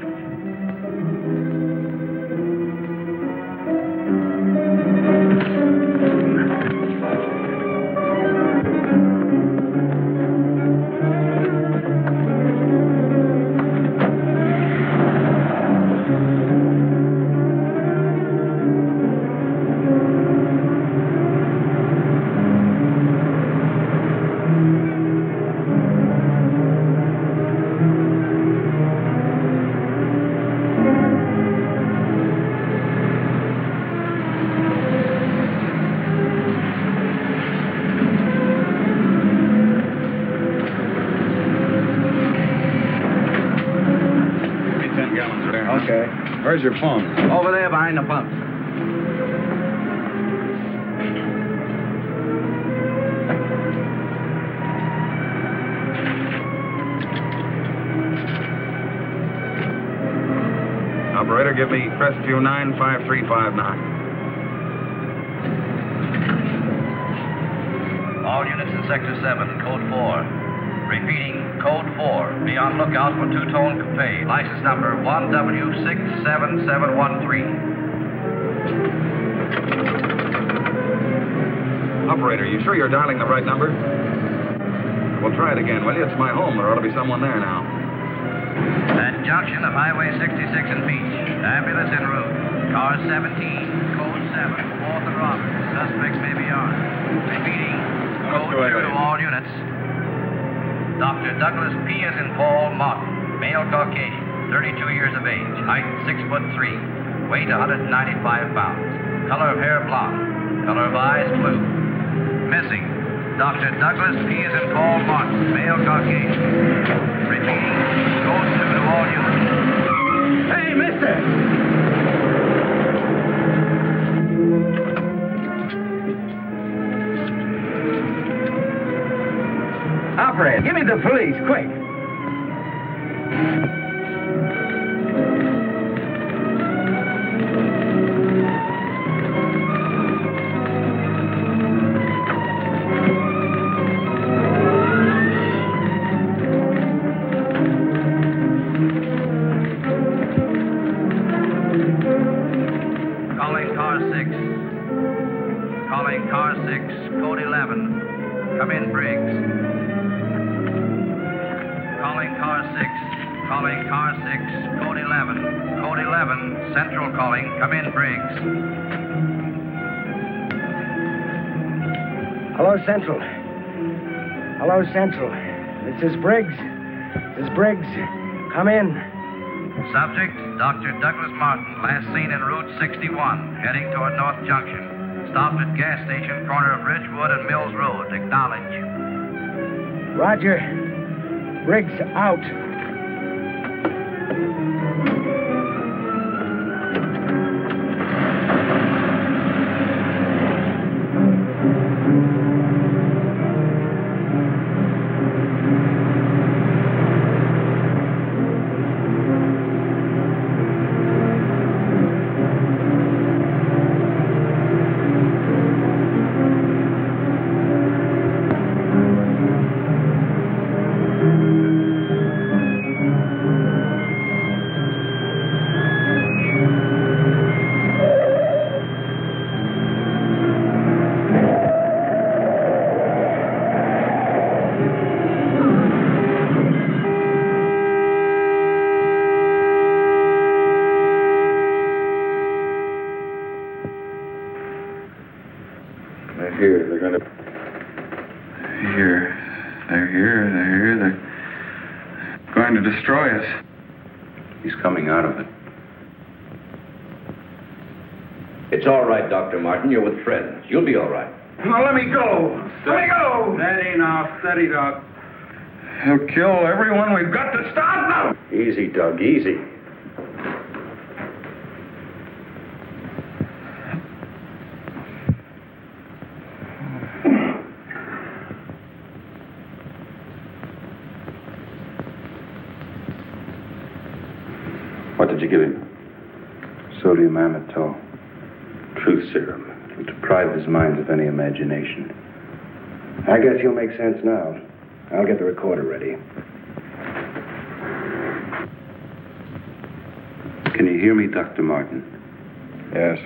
Speaker 34: Where's your phone?
Speaker 43: Over there behind the pumps.
Speaker 44: Operator, give me Crestview 95359.
Speaker 43: All units in Sector 7, Code 4. Repeating, Code 4. Be on lookout for two-tone coupe. License number 1W67713.
Speaker 44: Operator, you sure you're dialing the right number? Well, try it again, will you? It's my home. There ought to be someone there now.
Speaker 43: At junction of Highway 66 and Beach. Ambulance en route. Car 17, Code 7, 4th and Roberts. Suspects may be armed. Repeating, Code 2 to all units. Dr. Douglas P. as in Paul Martin. Male Caucasian, 32 years of age. Height 6 foot 3. Weight 195 pounds. Color of hair blonde. Color of eyes blue. Missing, Dr. Douglas P. as in Paul Martin. Male Caucasian. Repeating, Code 2 to all units.
Speaker 41: Hey, mister! Operator, give me the police, quick.
Speaker 43: Central.
Speaker 41: Hello, Central. This is Briggs. This is Briggs. Come in.
Speaker 43: Subject, Dr. Douglas Martin, last seen in Route 61, heading toward North Junction. Stopped at gas station, corner of Ridgewood and Mills Road. Acknowledge.
Speaker 41: Roger. Briggs out.
Speaker 6: Martin. You're with friends. You'll be all right.
Speaker 34: Now let me go. Let me go.
Speaker 10: Steady now, steady, Doc.
Speaker 34: He'll kill everyone. We've got to stop now.
Speaker 9: Easy, Doug, easy.
Speaker 39: What did you give him? Sodium amytal. Serum. It'll deprive his mind of any imagination.
Speaker 41: I guess he'll make sense now. I'll get the recorder ready.
Speaker 39: Can you hear me, Dr. Martin?
Speaker 34: Yes.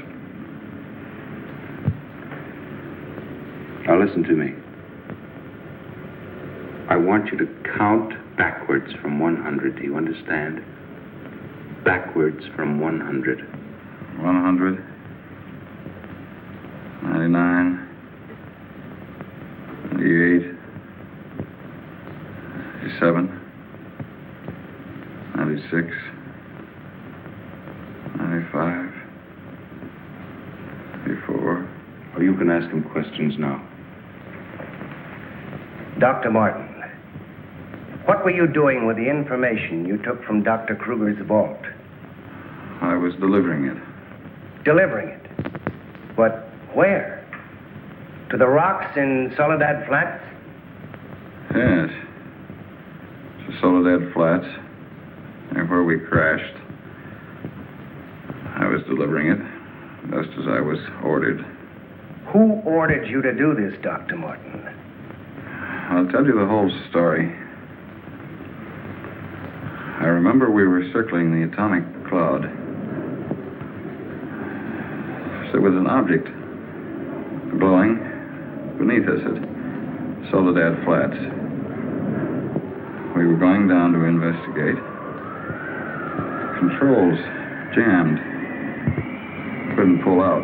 Speaker 39: Now listen to me. I want you to count backwards from 100. Do you understand? Backwards from 100.
Speaker 34: 100. 99. 98. 97. 96. 95. 94.
Speaker 39: Well, you can ask him questions now.
Speaker 41: Dr. Martin, what were you doing with the information you took from Dr. Kruger's vault?
Speaker 34: I was delivering it.
Speaker 41: Delivering it? But where? To the rocks in Soledad Flats?
Speaker 34: Yes. To Soledad Flats, there where we crashed. I was delivering it, just as I was ordered.
Speaker 41: Who ordered you to do this, Dr. Martin?
Speaker 34: I'll tell you the whole story. I remember we were circling the atomic cloud. There was an object glowing beneath us at Soledad Flats. We were going down to investigate. Controls jammed. Couldn't pull out.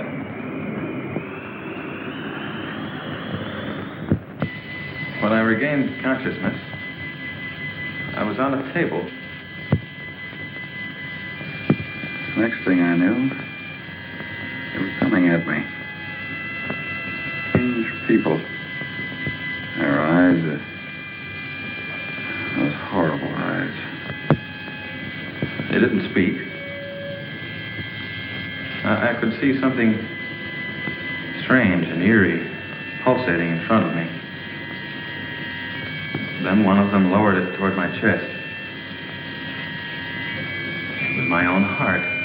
Speaker 34: When I regained consciousness, I was on a table. Next thing I knew, it was coming at me. People. Their eyes, uh, those horrible eyes. They didn't speak. I, I could see something strange and eerie pulsating in front of me. Then one of them lowered it toward my chest. It was my own heart.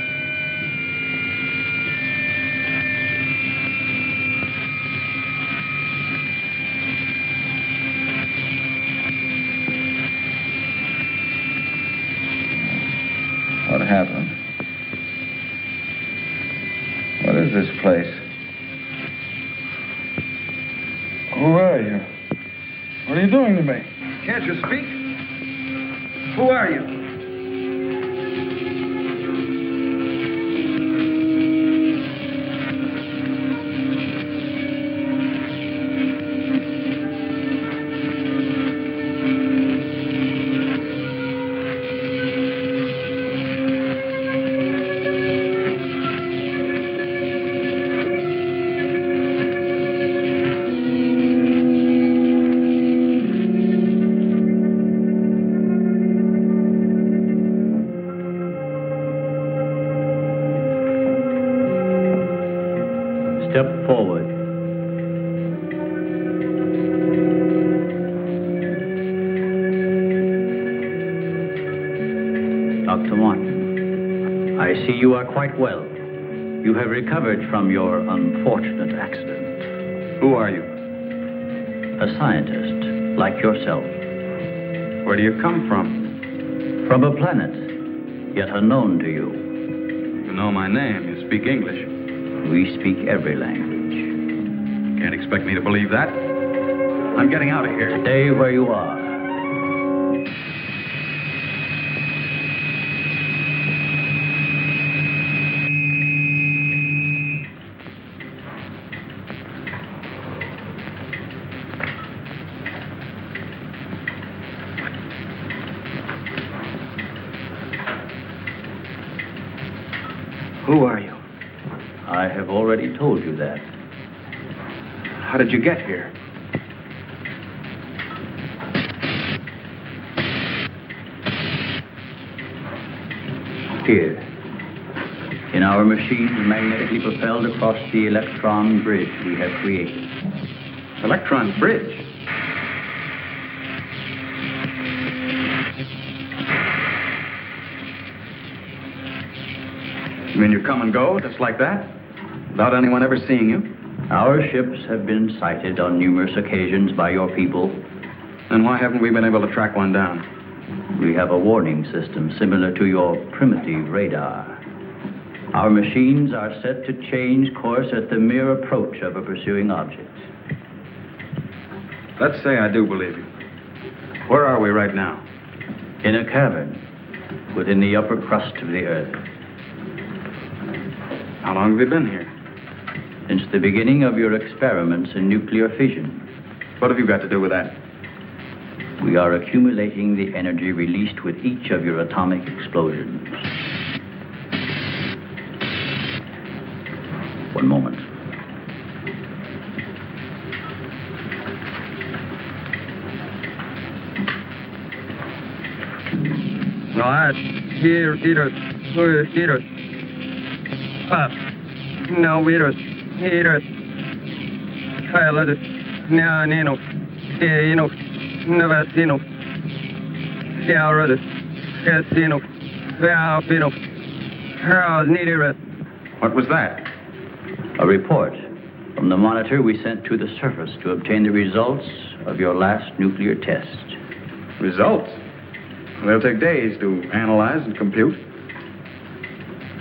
Speaker 45: Recovered from your unfortunate accident.
Speaker 34: Who are you?
Speaker 45: A scientist, like yourself.
Speaker 34: Where do you come from?
Speaker 45: From a planet, yet unknown to you.
Speaker 34: You know my name. You speak English.
Speaker 45: We speak every language.
Speaker 34: Can't expect me to believe that. I'm getting out of here.
Speaker 45: Stay where you are.
Speaker 41: How did you get here?
Speaker 45: Here. In our machines magnetically propelled across the electron bridge we have created.
Speaker 34: Electron bridge? You mean you come and go just like that? Without anyone ever seeing you?
Speaker 45: Our ships have been sighted on numerous occasions by your people.
Speaker 34: Then why haven't we been able to track one down?
Speaker 45: We have a warning system similar to your primitive radar. Our machines are set to change course at the mere approach of a pursuing object.
Speaker 34: Let's say I do believe you. Where are we right now?
Speaker 45: In a cavern within the upper crust of the earth.
Speaker 34: How long have you been here?
Speaker 45: Since the beginning of your experiments in nuclear fission.
Speaker 34: What have you got to do with that?
Speaker 45: We are accumulating the energy released with each of your atomic explosions. One moment.
Speaker 46: No, I here here here up. No, here here. I let it. Now, Nino. Nino. Never Nino. Yeah, rather. Casino. Valpino. How's needed
Speaker 34: What was that?
Speaker 45: A report from the monitor we sent to the surface to obtain the results of your last nuclear test.
Speaker 34: Results? They'll take days to analyze and compute.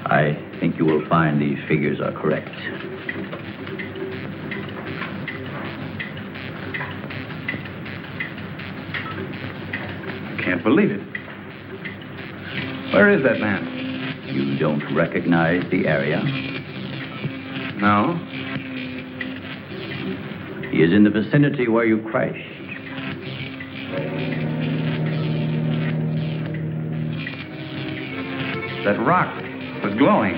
Speaker 45: I think you will find these figures are correct.
Speaker 34: Can't believe it. Where is that man?
Speaker 45: You don't recognize the area?
Speaker 34: No.
Speaker 45: He is in the vicinity where you crashed.
Speaker 34: That rock was glowing.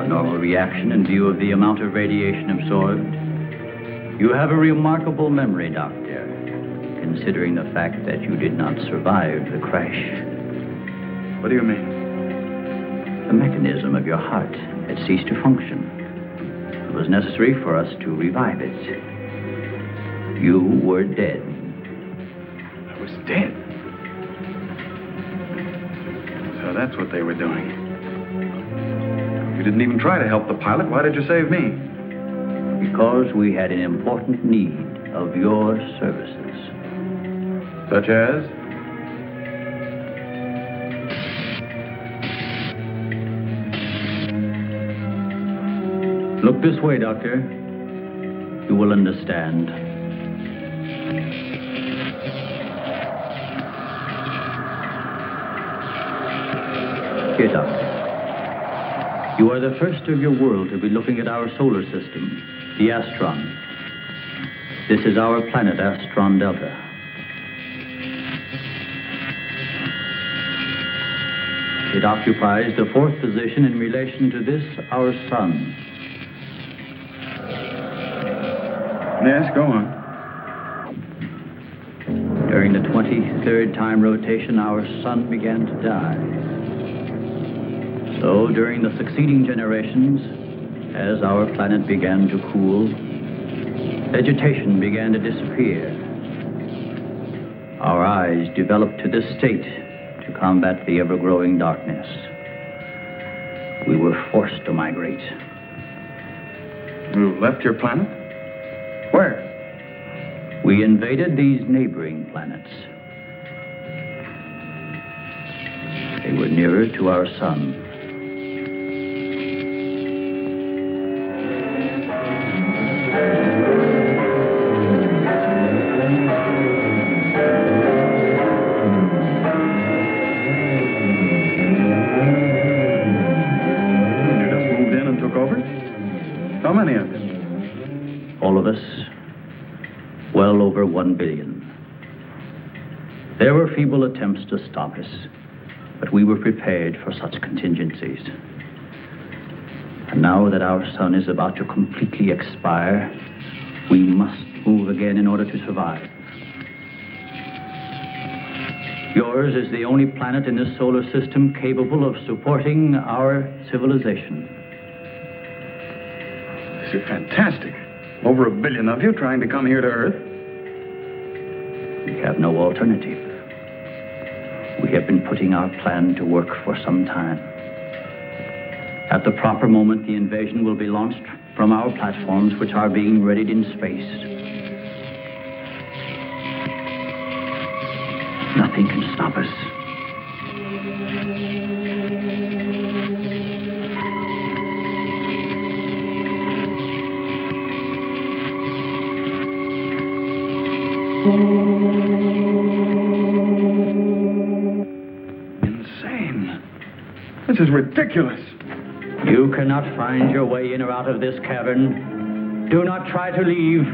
Speaker 45: A normal reaction in view of the amount of radiation absorbed. You have a remarkable memory, Doctor, considering the fact that you did not survive the crash.
Speaker 34: What do you mean?
Speaker 45: The mechanism of your heart had ceased to function. It was necessary for us to revive it. You were dead.
Speaker 34: I was dead. So that's what they were doing. You didn't even try to help the pilot. Why did you save me?
Speaker 45: Because we had an important need of your services.
Speaker 34: Such as?
Speaker 45: Look this way, Doctor. You will understand. Here, Doctor. You are the first of your world to be looking at our solar system, the Astron. This is our planet, Astron Delta. It occupies the fourth position in relation to this, our sun.
Speaker 34: Yes, go on.
Speaker 45: During the 23rd time rotation, our sun began to die. So, during the succeeding generations, as our planet began to cool, vegetation began to disappear. Our eyes developed to this state combat the ever growing darkness. We were forced to migrate.
Speaker 34: You left your planet? Where?
Speaker 45: We invaded these neighboring planets. They were nearer to our sun. Feeble attempts to stop us, but we were prepared for such contingencies. And now that our sun is about to completely expire, we must move again in order to survive. Yours is the only planet in this solar system capable of supporting our civilization.
Speaker 46: This is fantastic. Over a billion of you trying to come here to Earth.
Speaker 45: We have no alternative. We have been putting our plan to work for some time. At the proper moment, the invasion will be launched from our platforms, which are being readied in space. Nothing can stop us.
Speaker 46: This is ridiculous.
Speaker 45: You cannot find your way in or out of this cavern. Do not try to leave.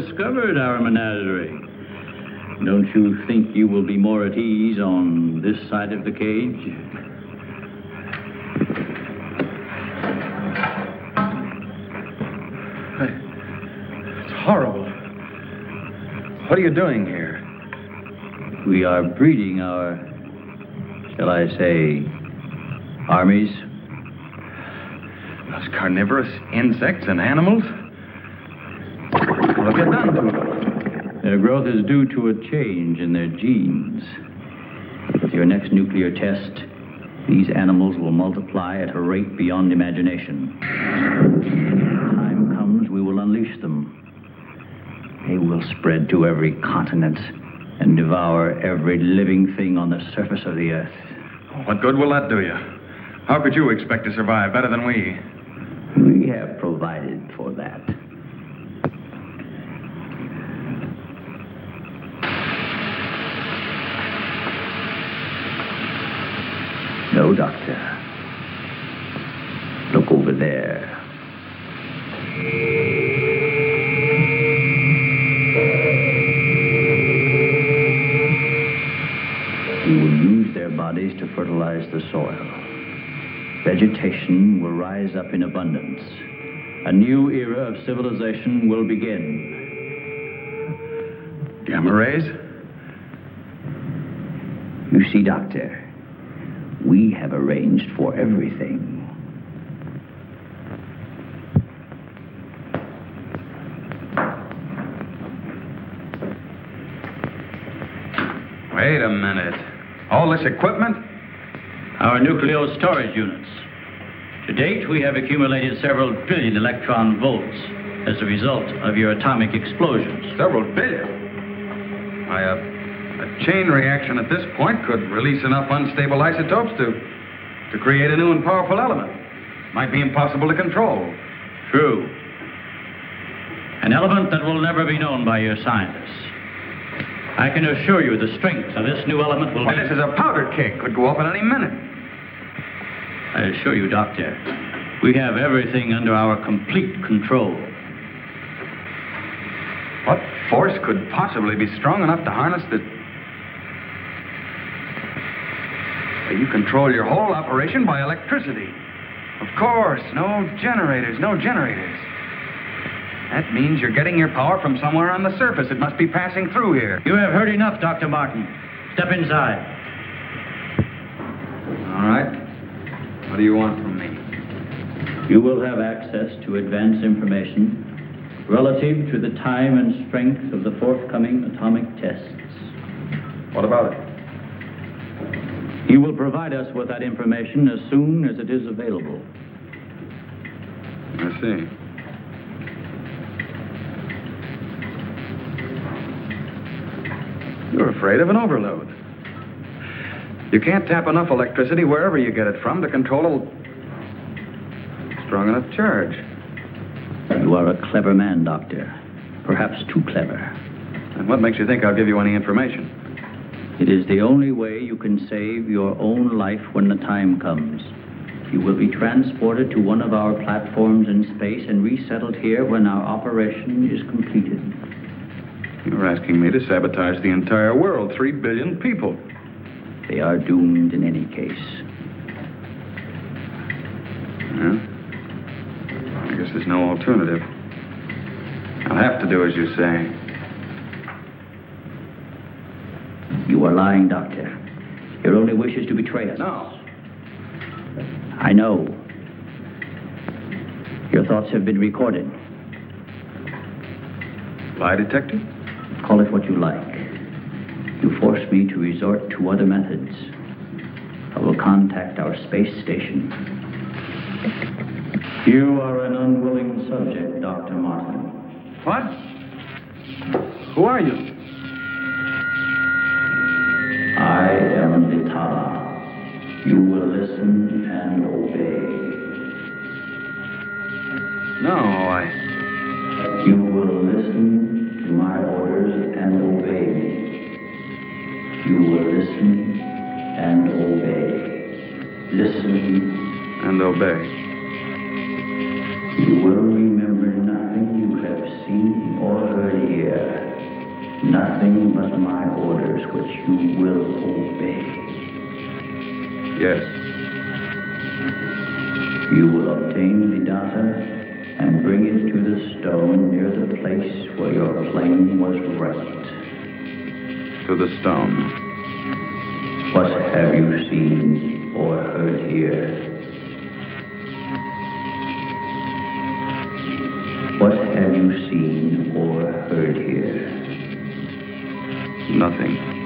Speaker 45: Discovered our menagerie. Don't you think you will be more at ease on this side of the cage?
Speaker 34: It's horrible. What are you doing here?
Speaker 45: We are breeding our, shall I say, armies.
Speaker 34: Those carnivorous insects and animals? What have you done to them?
Speaker 45: Their growth is due to a change in their genes. With your next nuclear test, these animals will multiply at a rate beyond imagination. When time comes, we will unleash them. They will spread to every continent and devour every living thing on the surface of the earth.
Speaker 34: What good will that do you? How could you expect to survive better than we?
Speaker 45: We have provided for that. No, Doctor. Look over there. We will use their bodies to fertilize the soil. Vegetation will rise up in abundance. A new era of civilization will begin.
Speaker 34: Gamma rays?
Speaker 45: You see, Doctor, we have arranged for everything.
Speaker 34: Wait a minute. All this equipment?
Speaker 45: Our nuclear storage units. To date, we have accumulated several billion electron volts as a result of your atomic explosions.
Speaker 34: Several billion? Why, a, a chain reaction at this point could release enough unstable isotopes to, to create a new and powerful element. Might be impossible to control.
Speaker 45: True. An element that will never be known by your scientists. I can assure you the strength of this new element will
Speaker 34: Why,
Speaker 45: be...
Speaker 34: this is a powder keg. Could go off at any minute.
Speaker 45: I assure you, Doctor, we have everything under our complete control.
Speaker 34: What force could possibly be strong enough to harness the. You control your whole operation by electricity. Of course, no generators, no generators. That means you're getting your power from somewhere on the surface. It must be passing through here.
Speaker 45: You have heard enough, Dr. Martin. Step inside.
Speaker 34: All right. What do you want from me?
Speaker 45: You will have access to advance information relative to the time and strength of the forthcoming atomic tests.
Speaker 34: What about it?
Speaker 45: You will provide us with that information as soon as it is available.
Speaker 34: I see. You're afraid of an overload. You can't tap enough electricity wherever you get it from to control a strong enough charge.
Speaker 45: You are a clever man, Doctor. Perhaps too clever.
Speaker 34: And what makes you think I'll give you any information?
Speaker 45: It is the only way you can save your own life when the time comes. You will be transported to one of our platforms in space and resettled here when our operation is completed.
Speaker 34: You're asking me to sabotage the entire world, three billion people.
Speaker 45: They are doomed in any case.
Speaker 34: Yeah? I guess there's no alternative. I'll have to do as you say.
Speaker 45: You are lying, Doctor. Your only wish is to betray us.
Speaker 34: No.
Speaker 45: I know. Your thoughts have been recorded.
Speaker 34: Lie detector?
Speaker 45: Call it what you like. You force me to resort to other methods. I will contact our space station. You are an unwilling subject, Dr. Martin.
Speaker 34: What? Who are you?
Speaker 45: I am Vitala. You will listen and obey.
Speaker 34: No, I.
Speaker 45: You will listen to my orders and obey me. You will listen and obey. Listen
Speaker 34: And obey.
Speaker 45: You will remember nothing you have seen or heard here. Nothing but my orders you will obey.
Speaker 34: Yes.
Speaker 45: You will obtain the data and bring it to the stone near the place where your plane was wrecked.
Speaker 34: To the stone.
Speaker 45: What have you seen or heard here? What have you seen or heard here?
Speaker 34: Nothing.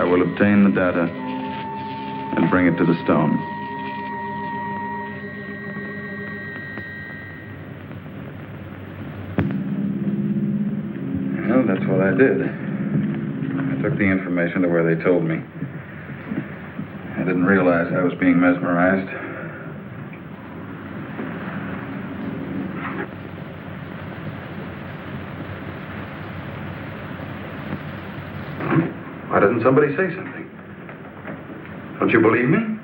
Speaker 34: I will obtain the data and bring it to the stone. Well, that's what I did. I took the information to where they told me. I didn't realize I was being mesmerized. Why doesn't somebody say something? Don't you believe me?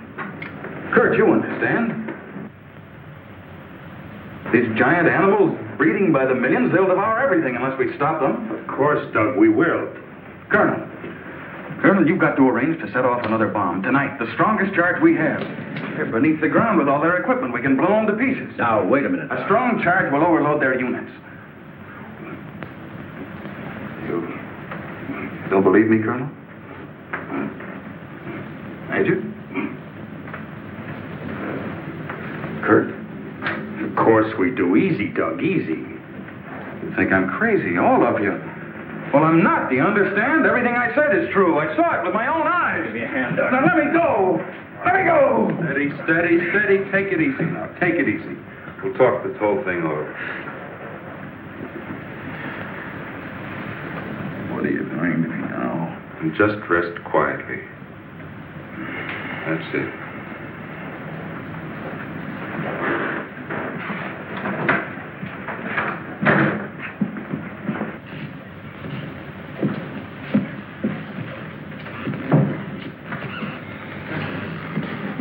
Speaker 34: Kurt, you understand. These giant animals breeding by the millions, they'll devour everything unless we stop them. Of course, Doug, we will. Colonel, Colonel, you've got to arrange to set off another bomb tonight. The strongest charge we have. They're beneath the ground with all their equipment. We can blow them to pieces.
Speaker 6: Now, wait a minute.
Speaker 34: A strong charge will overload their units. You don't believe me, Colonel? Major? Kurt? Of course we do. Easy, Doug, easy. You think I'm crazy, all of you. Well, I'm not. Do you understand? Everything I said is true. I saw it with my own eyes. Give me a hand, Doug. Now, let me go. Let me go. Steady, steady, steady. Take it easy now. Take it easy. We'll talk this whole thing over. What are you doing to me now? And just rest quietly. That's it.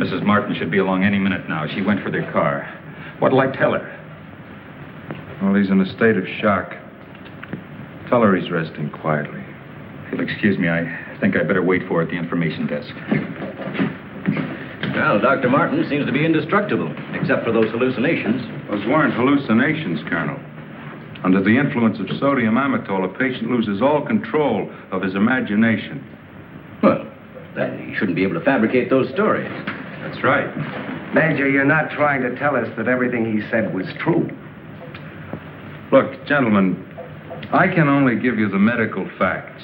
Speaker 9: Mrs. Martin should be along any minute now. She went for their car. What'll I tell her?
Speaker 34: Well, he's in a state of shock. Tell her he's resting quietly.
Speaker 9: If you'll excuse me, I think I'd better wait for her at the information desk.
Speaker 6: Well, Dr. Martin seems to be indestructible, except for those hallucinations.
Speaker 34: Those weren't hallucinations, Colonel. Under the influence of sodium amytal, a patient loses all control of his imagination.
Speaker 6: Well, then he shouldn't be able to fabricate those stories.
Speaker 34: That's right.
Speaker 41: Major, you're not trying to tell us that everything he said was true.
Speaker 34: Look, gentlemen, I can only give you the medical facts.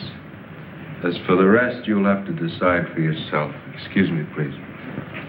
Speaker 34: As for the rest, you'll have to decide for yourself. Excuse me, please.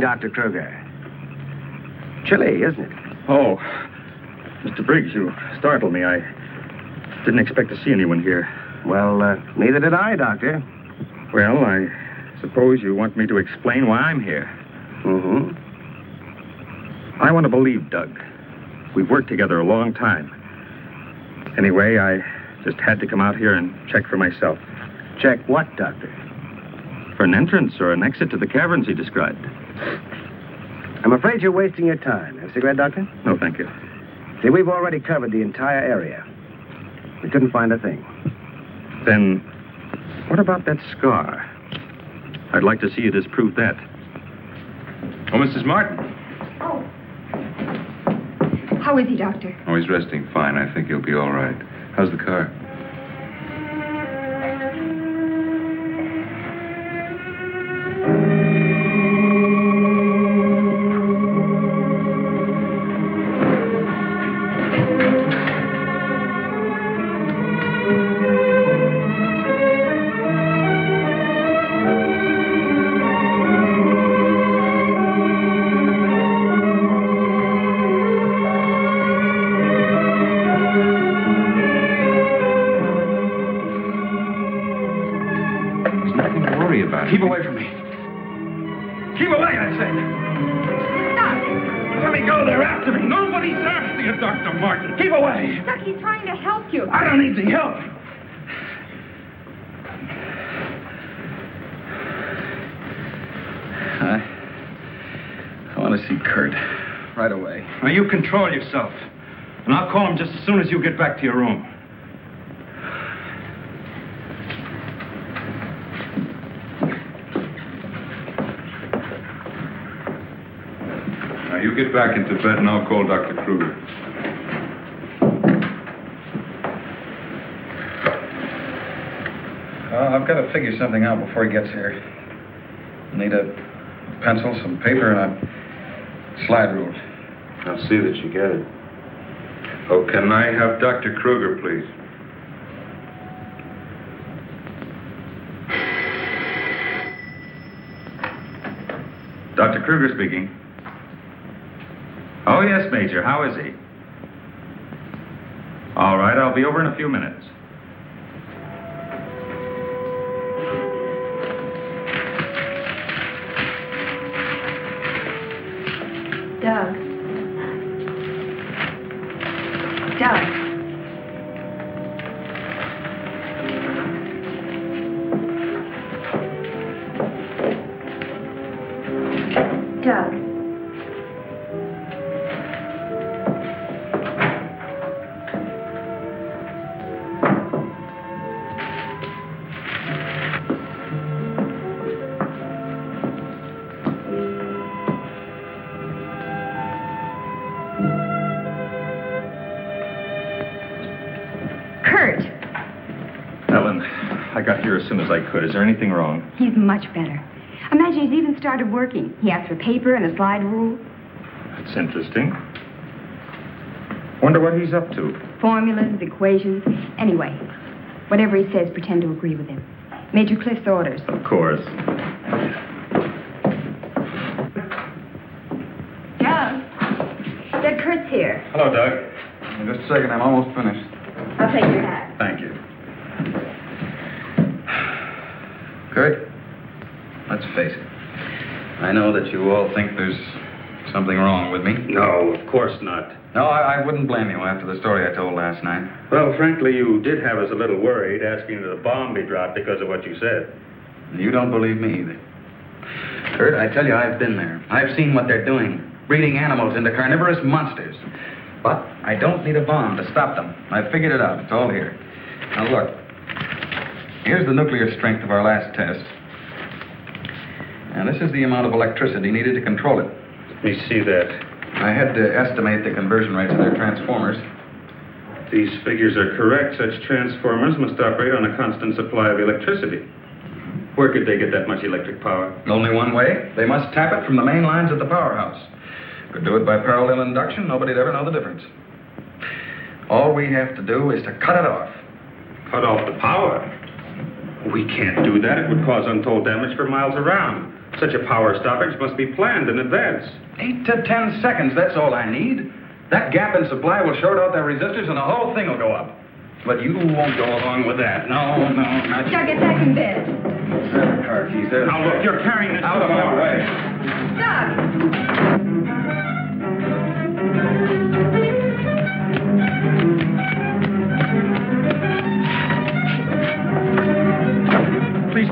Speaker 41: Dr. Kruger. Chilly, isn't it?
Speaker 9: Oh, Mr. Briggs, you startled me. I didn't expect to see anyone here.
Speaker 41: Well, uh, neither did I, Doctor.
Speaker 9: Well, I suppose you want me to explain why I'm here.
Speaker 41: Mm-hmm.
Speaker 9: I want to believe Doug. We've worked together a long time. Anyway, I just had to come out here and check for myself.
Speaker 41: Check what, Doctor?
Speaker 9: For an entrance or an exit to the caverns he described.
Speaker 41: I'm afraid you're wasting your time. Have a cigarette, Doctor?
Speaker 9: No, thank you.
Speaker 41: See, we've already covered the entire area. We couldn't find a thing.
Speaker 9: Then, what about that scar? I'd like to see you disprove that.
Speaker 34: Oh, Mrs. Martin.
Speaker 38: Oh. How is he, Doctor?
Speaker 34: Oh, he's resting fine. I think he'll be all right. How's the car?
Speaker 46: You get back to your room.
Speaker 39: Now, you get back into bed and I'll call Dr. Kruger.
Speaker 34: Uh, I've got to figure something out before he gets here. Need a pencil, some paper, and a slide rule.
Speaker 39: I'll see that you get it. Oh, can I have Dr. Kruger, please?
Speaker 34: Dr. Kruger speaking. Oh, yes, Major. How is he? All right, I'll be over in a few minutes. Is there anything wrong?
Speaker 38: He's much better. Imagine he's even started working. He asked for paper and a slide rule,
Speaker 34: That's interesting. Wonder what he's up to.
Speaker 38: formulas, equations. Anyway, whatever he says, pretend to agree with him. Major Clift's orders.
Speaker 34: Of course.
Speaker 38: Doug. Doug, Kurt's here.
Speaker 34: Hello, Doug. Just a second. I'm almost finished.
Speaker 38: I'll take your hat.
Speaker 34: Thank you. Kurt, let's face it. I know that you all think there's something wrong with me.
Speaker 9: No, of course not.
Speaker 34: No, I, I wouldn't blame you after the story I told last night.
Speaker 9: Well, frankly, you did have us a little worried asking that a bomb be dropped because of what you said.
Speaker 34: You don't believe me either. Kurt, I tell you, I've been there. I've seen what they're doing, breeding animals into carnivorous monsters. But I don't need a bomb to stop them. I've figured it out. It's all here. Now, look. Here's the nuclear strength of our last test. And this is the amount of electricity needed to control it.
Speaker 9: Let me see that.
Speaker 34: I had to estimate the conversion rates of their transformers.
Speaker 9: These figures are correct. Such transformers must operate on a constant supply of electricity. Where could they get that much electric power?
Speaker 34: Only one way. They must tap it from the main lines at the powerhouse. Could do it by parallel induction. Nobody'd ever know the difference. All we have to do is to cut it off.
Speaker 9: Cut off the power? We can't do that. It would cause untold damage for miles around. Such a power stoppage must be planned in advance.
Speaker 34: Eight to ten seconds, that's all I need. That gap in supply will short out their resistors and the whole thing will go up. But you won't go along with that. No, no, not you.
Speaker 38: Doug, get back in bed.
Speaker 34: There the car keys. There.
Speaker 9: Now, look, you're carrying this
Speaker 34: out of my way.
Speaker 38: Doug!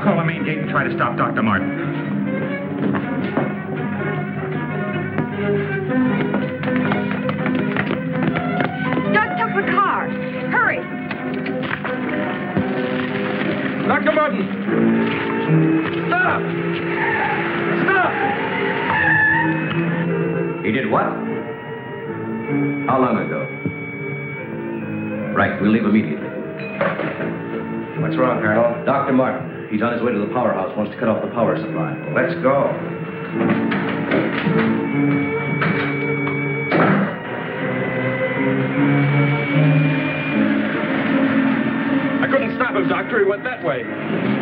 Speaker 46: Call the main gate and try to stop Dr. Martin.
Speaker 38: Doug took the car. Hurry.
Speaker 46: Dr. Martin! Stop! Stop!
Speaker 6: He did what? How long ago? Right, we'll leave immediately.
Speaker 41: What's wrong, Colonel?
Speaker 6: Dr. Martin, he's on his way to the powerhouse, wants to cut off the power supply.
Speaker 41: Let's go.
Speaker 46: I couldn't stop him, Doctor. He went that way.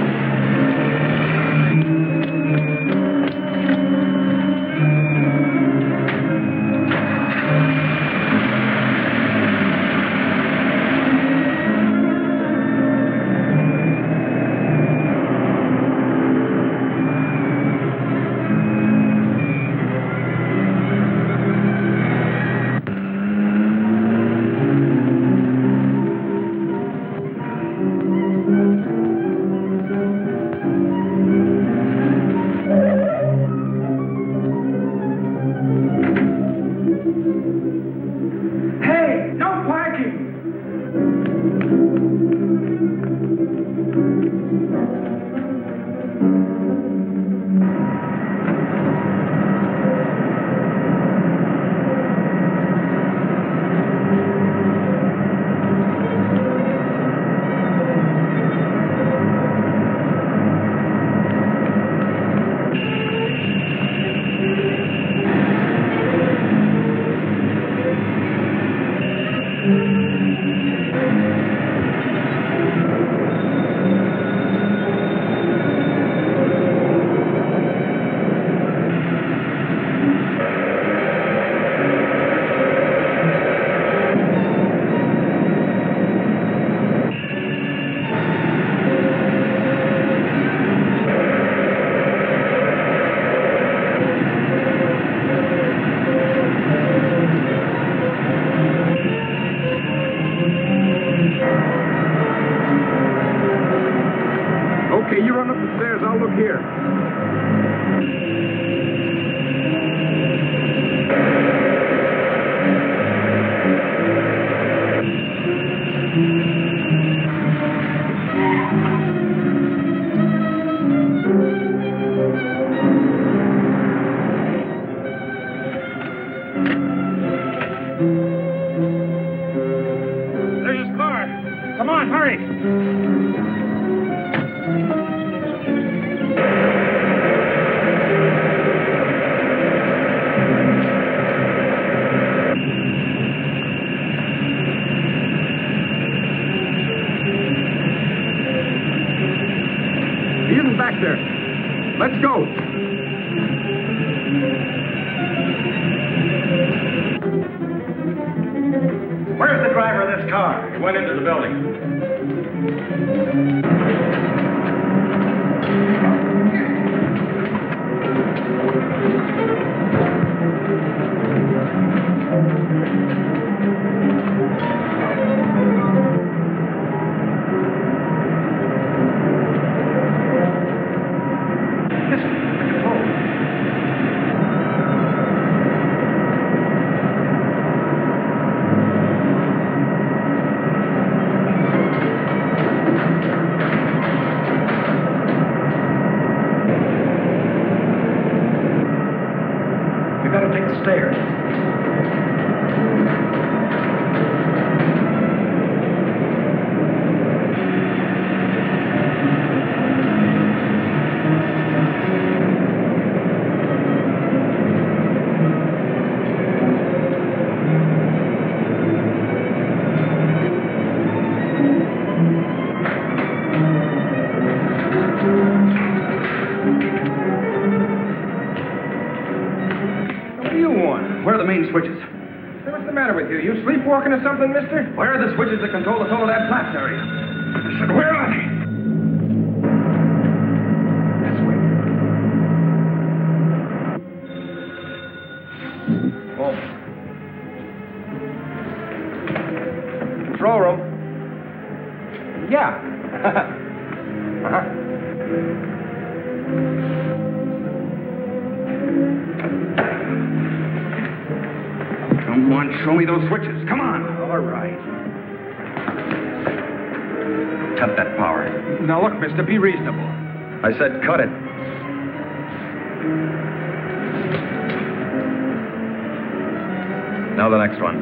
Speaker 18: Mister?
Speaker 34: Where are the switches that control the Soledad Flats area?
Speaker 18: Mister, be reasonable.
Speaker 34: I said cut it. Now the next one.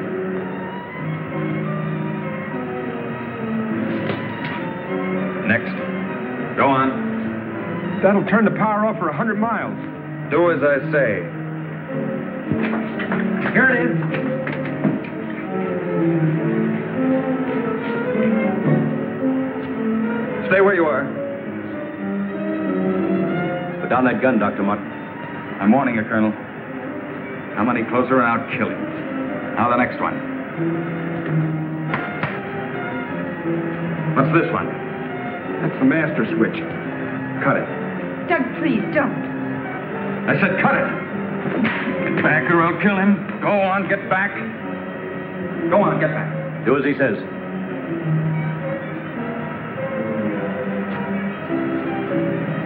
Speaker 34: Next. Go on.
Speaker 18: That'll turn the power off for a hundred miles.
Speaker 34: Do as I say.
Speaker 18: Here it is.
Speaker 34: Stay where you are. Put down that gun, Dr. Mutt. I'm warning you, Colonel. How many closer and I'll kill him. Now the next one. What's this one?
Speaker 18: That's the master switch.
Speaker 34: Cut it.
Speaker 38: Doug, please, don't.
Speaker 34: I said cut it. Get back or I'll kill him. Go on, get back. Go on, get back.
Speaker 6: Do as he says.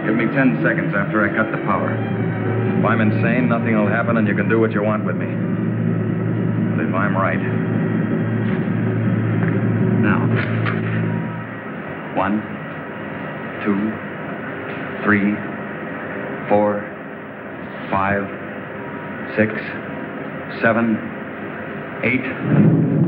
Speaker 34: Give me ten seconds after I cut the power. If I'm insane, nothing will happen and you can do what you want with me. But if I'm right. Now. One, two, three, four, five, six, seven, eight.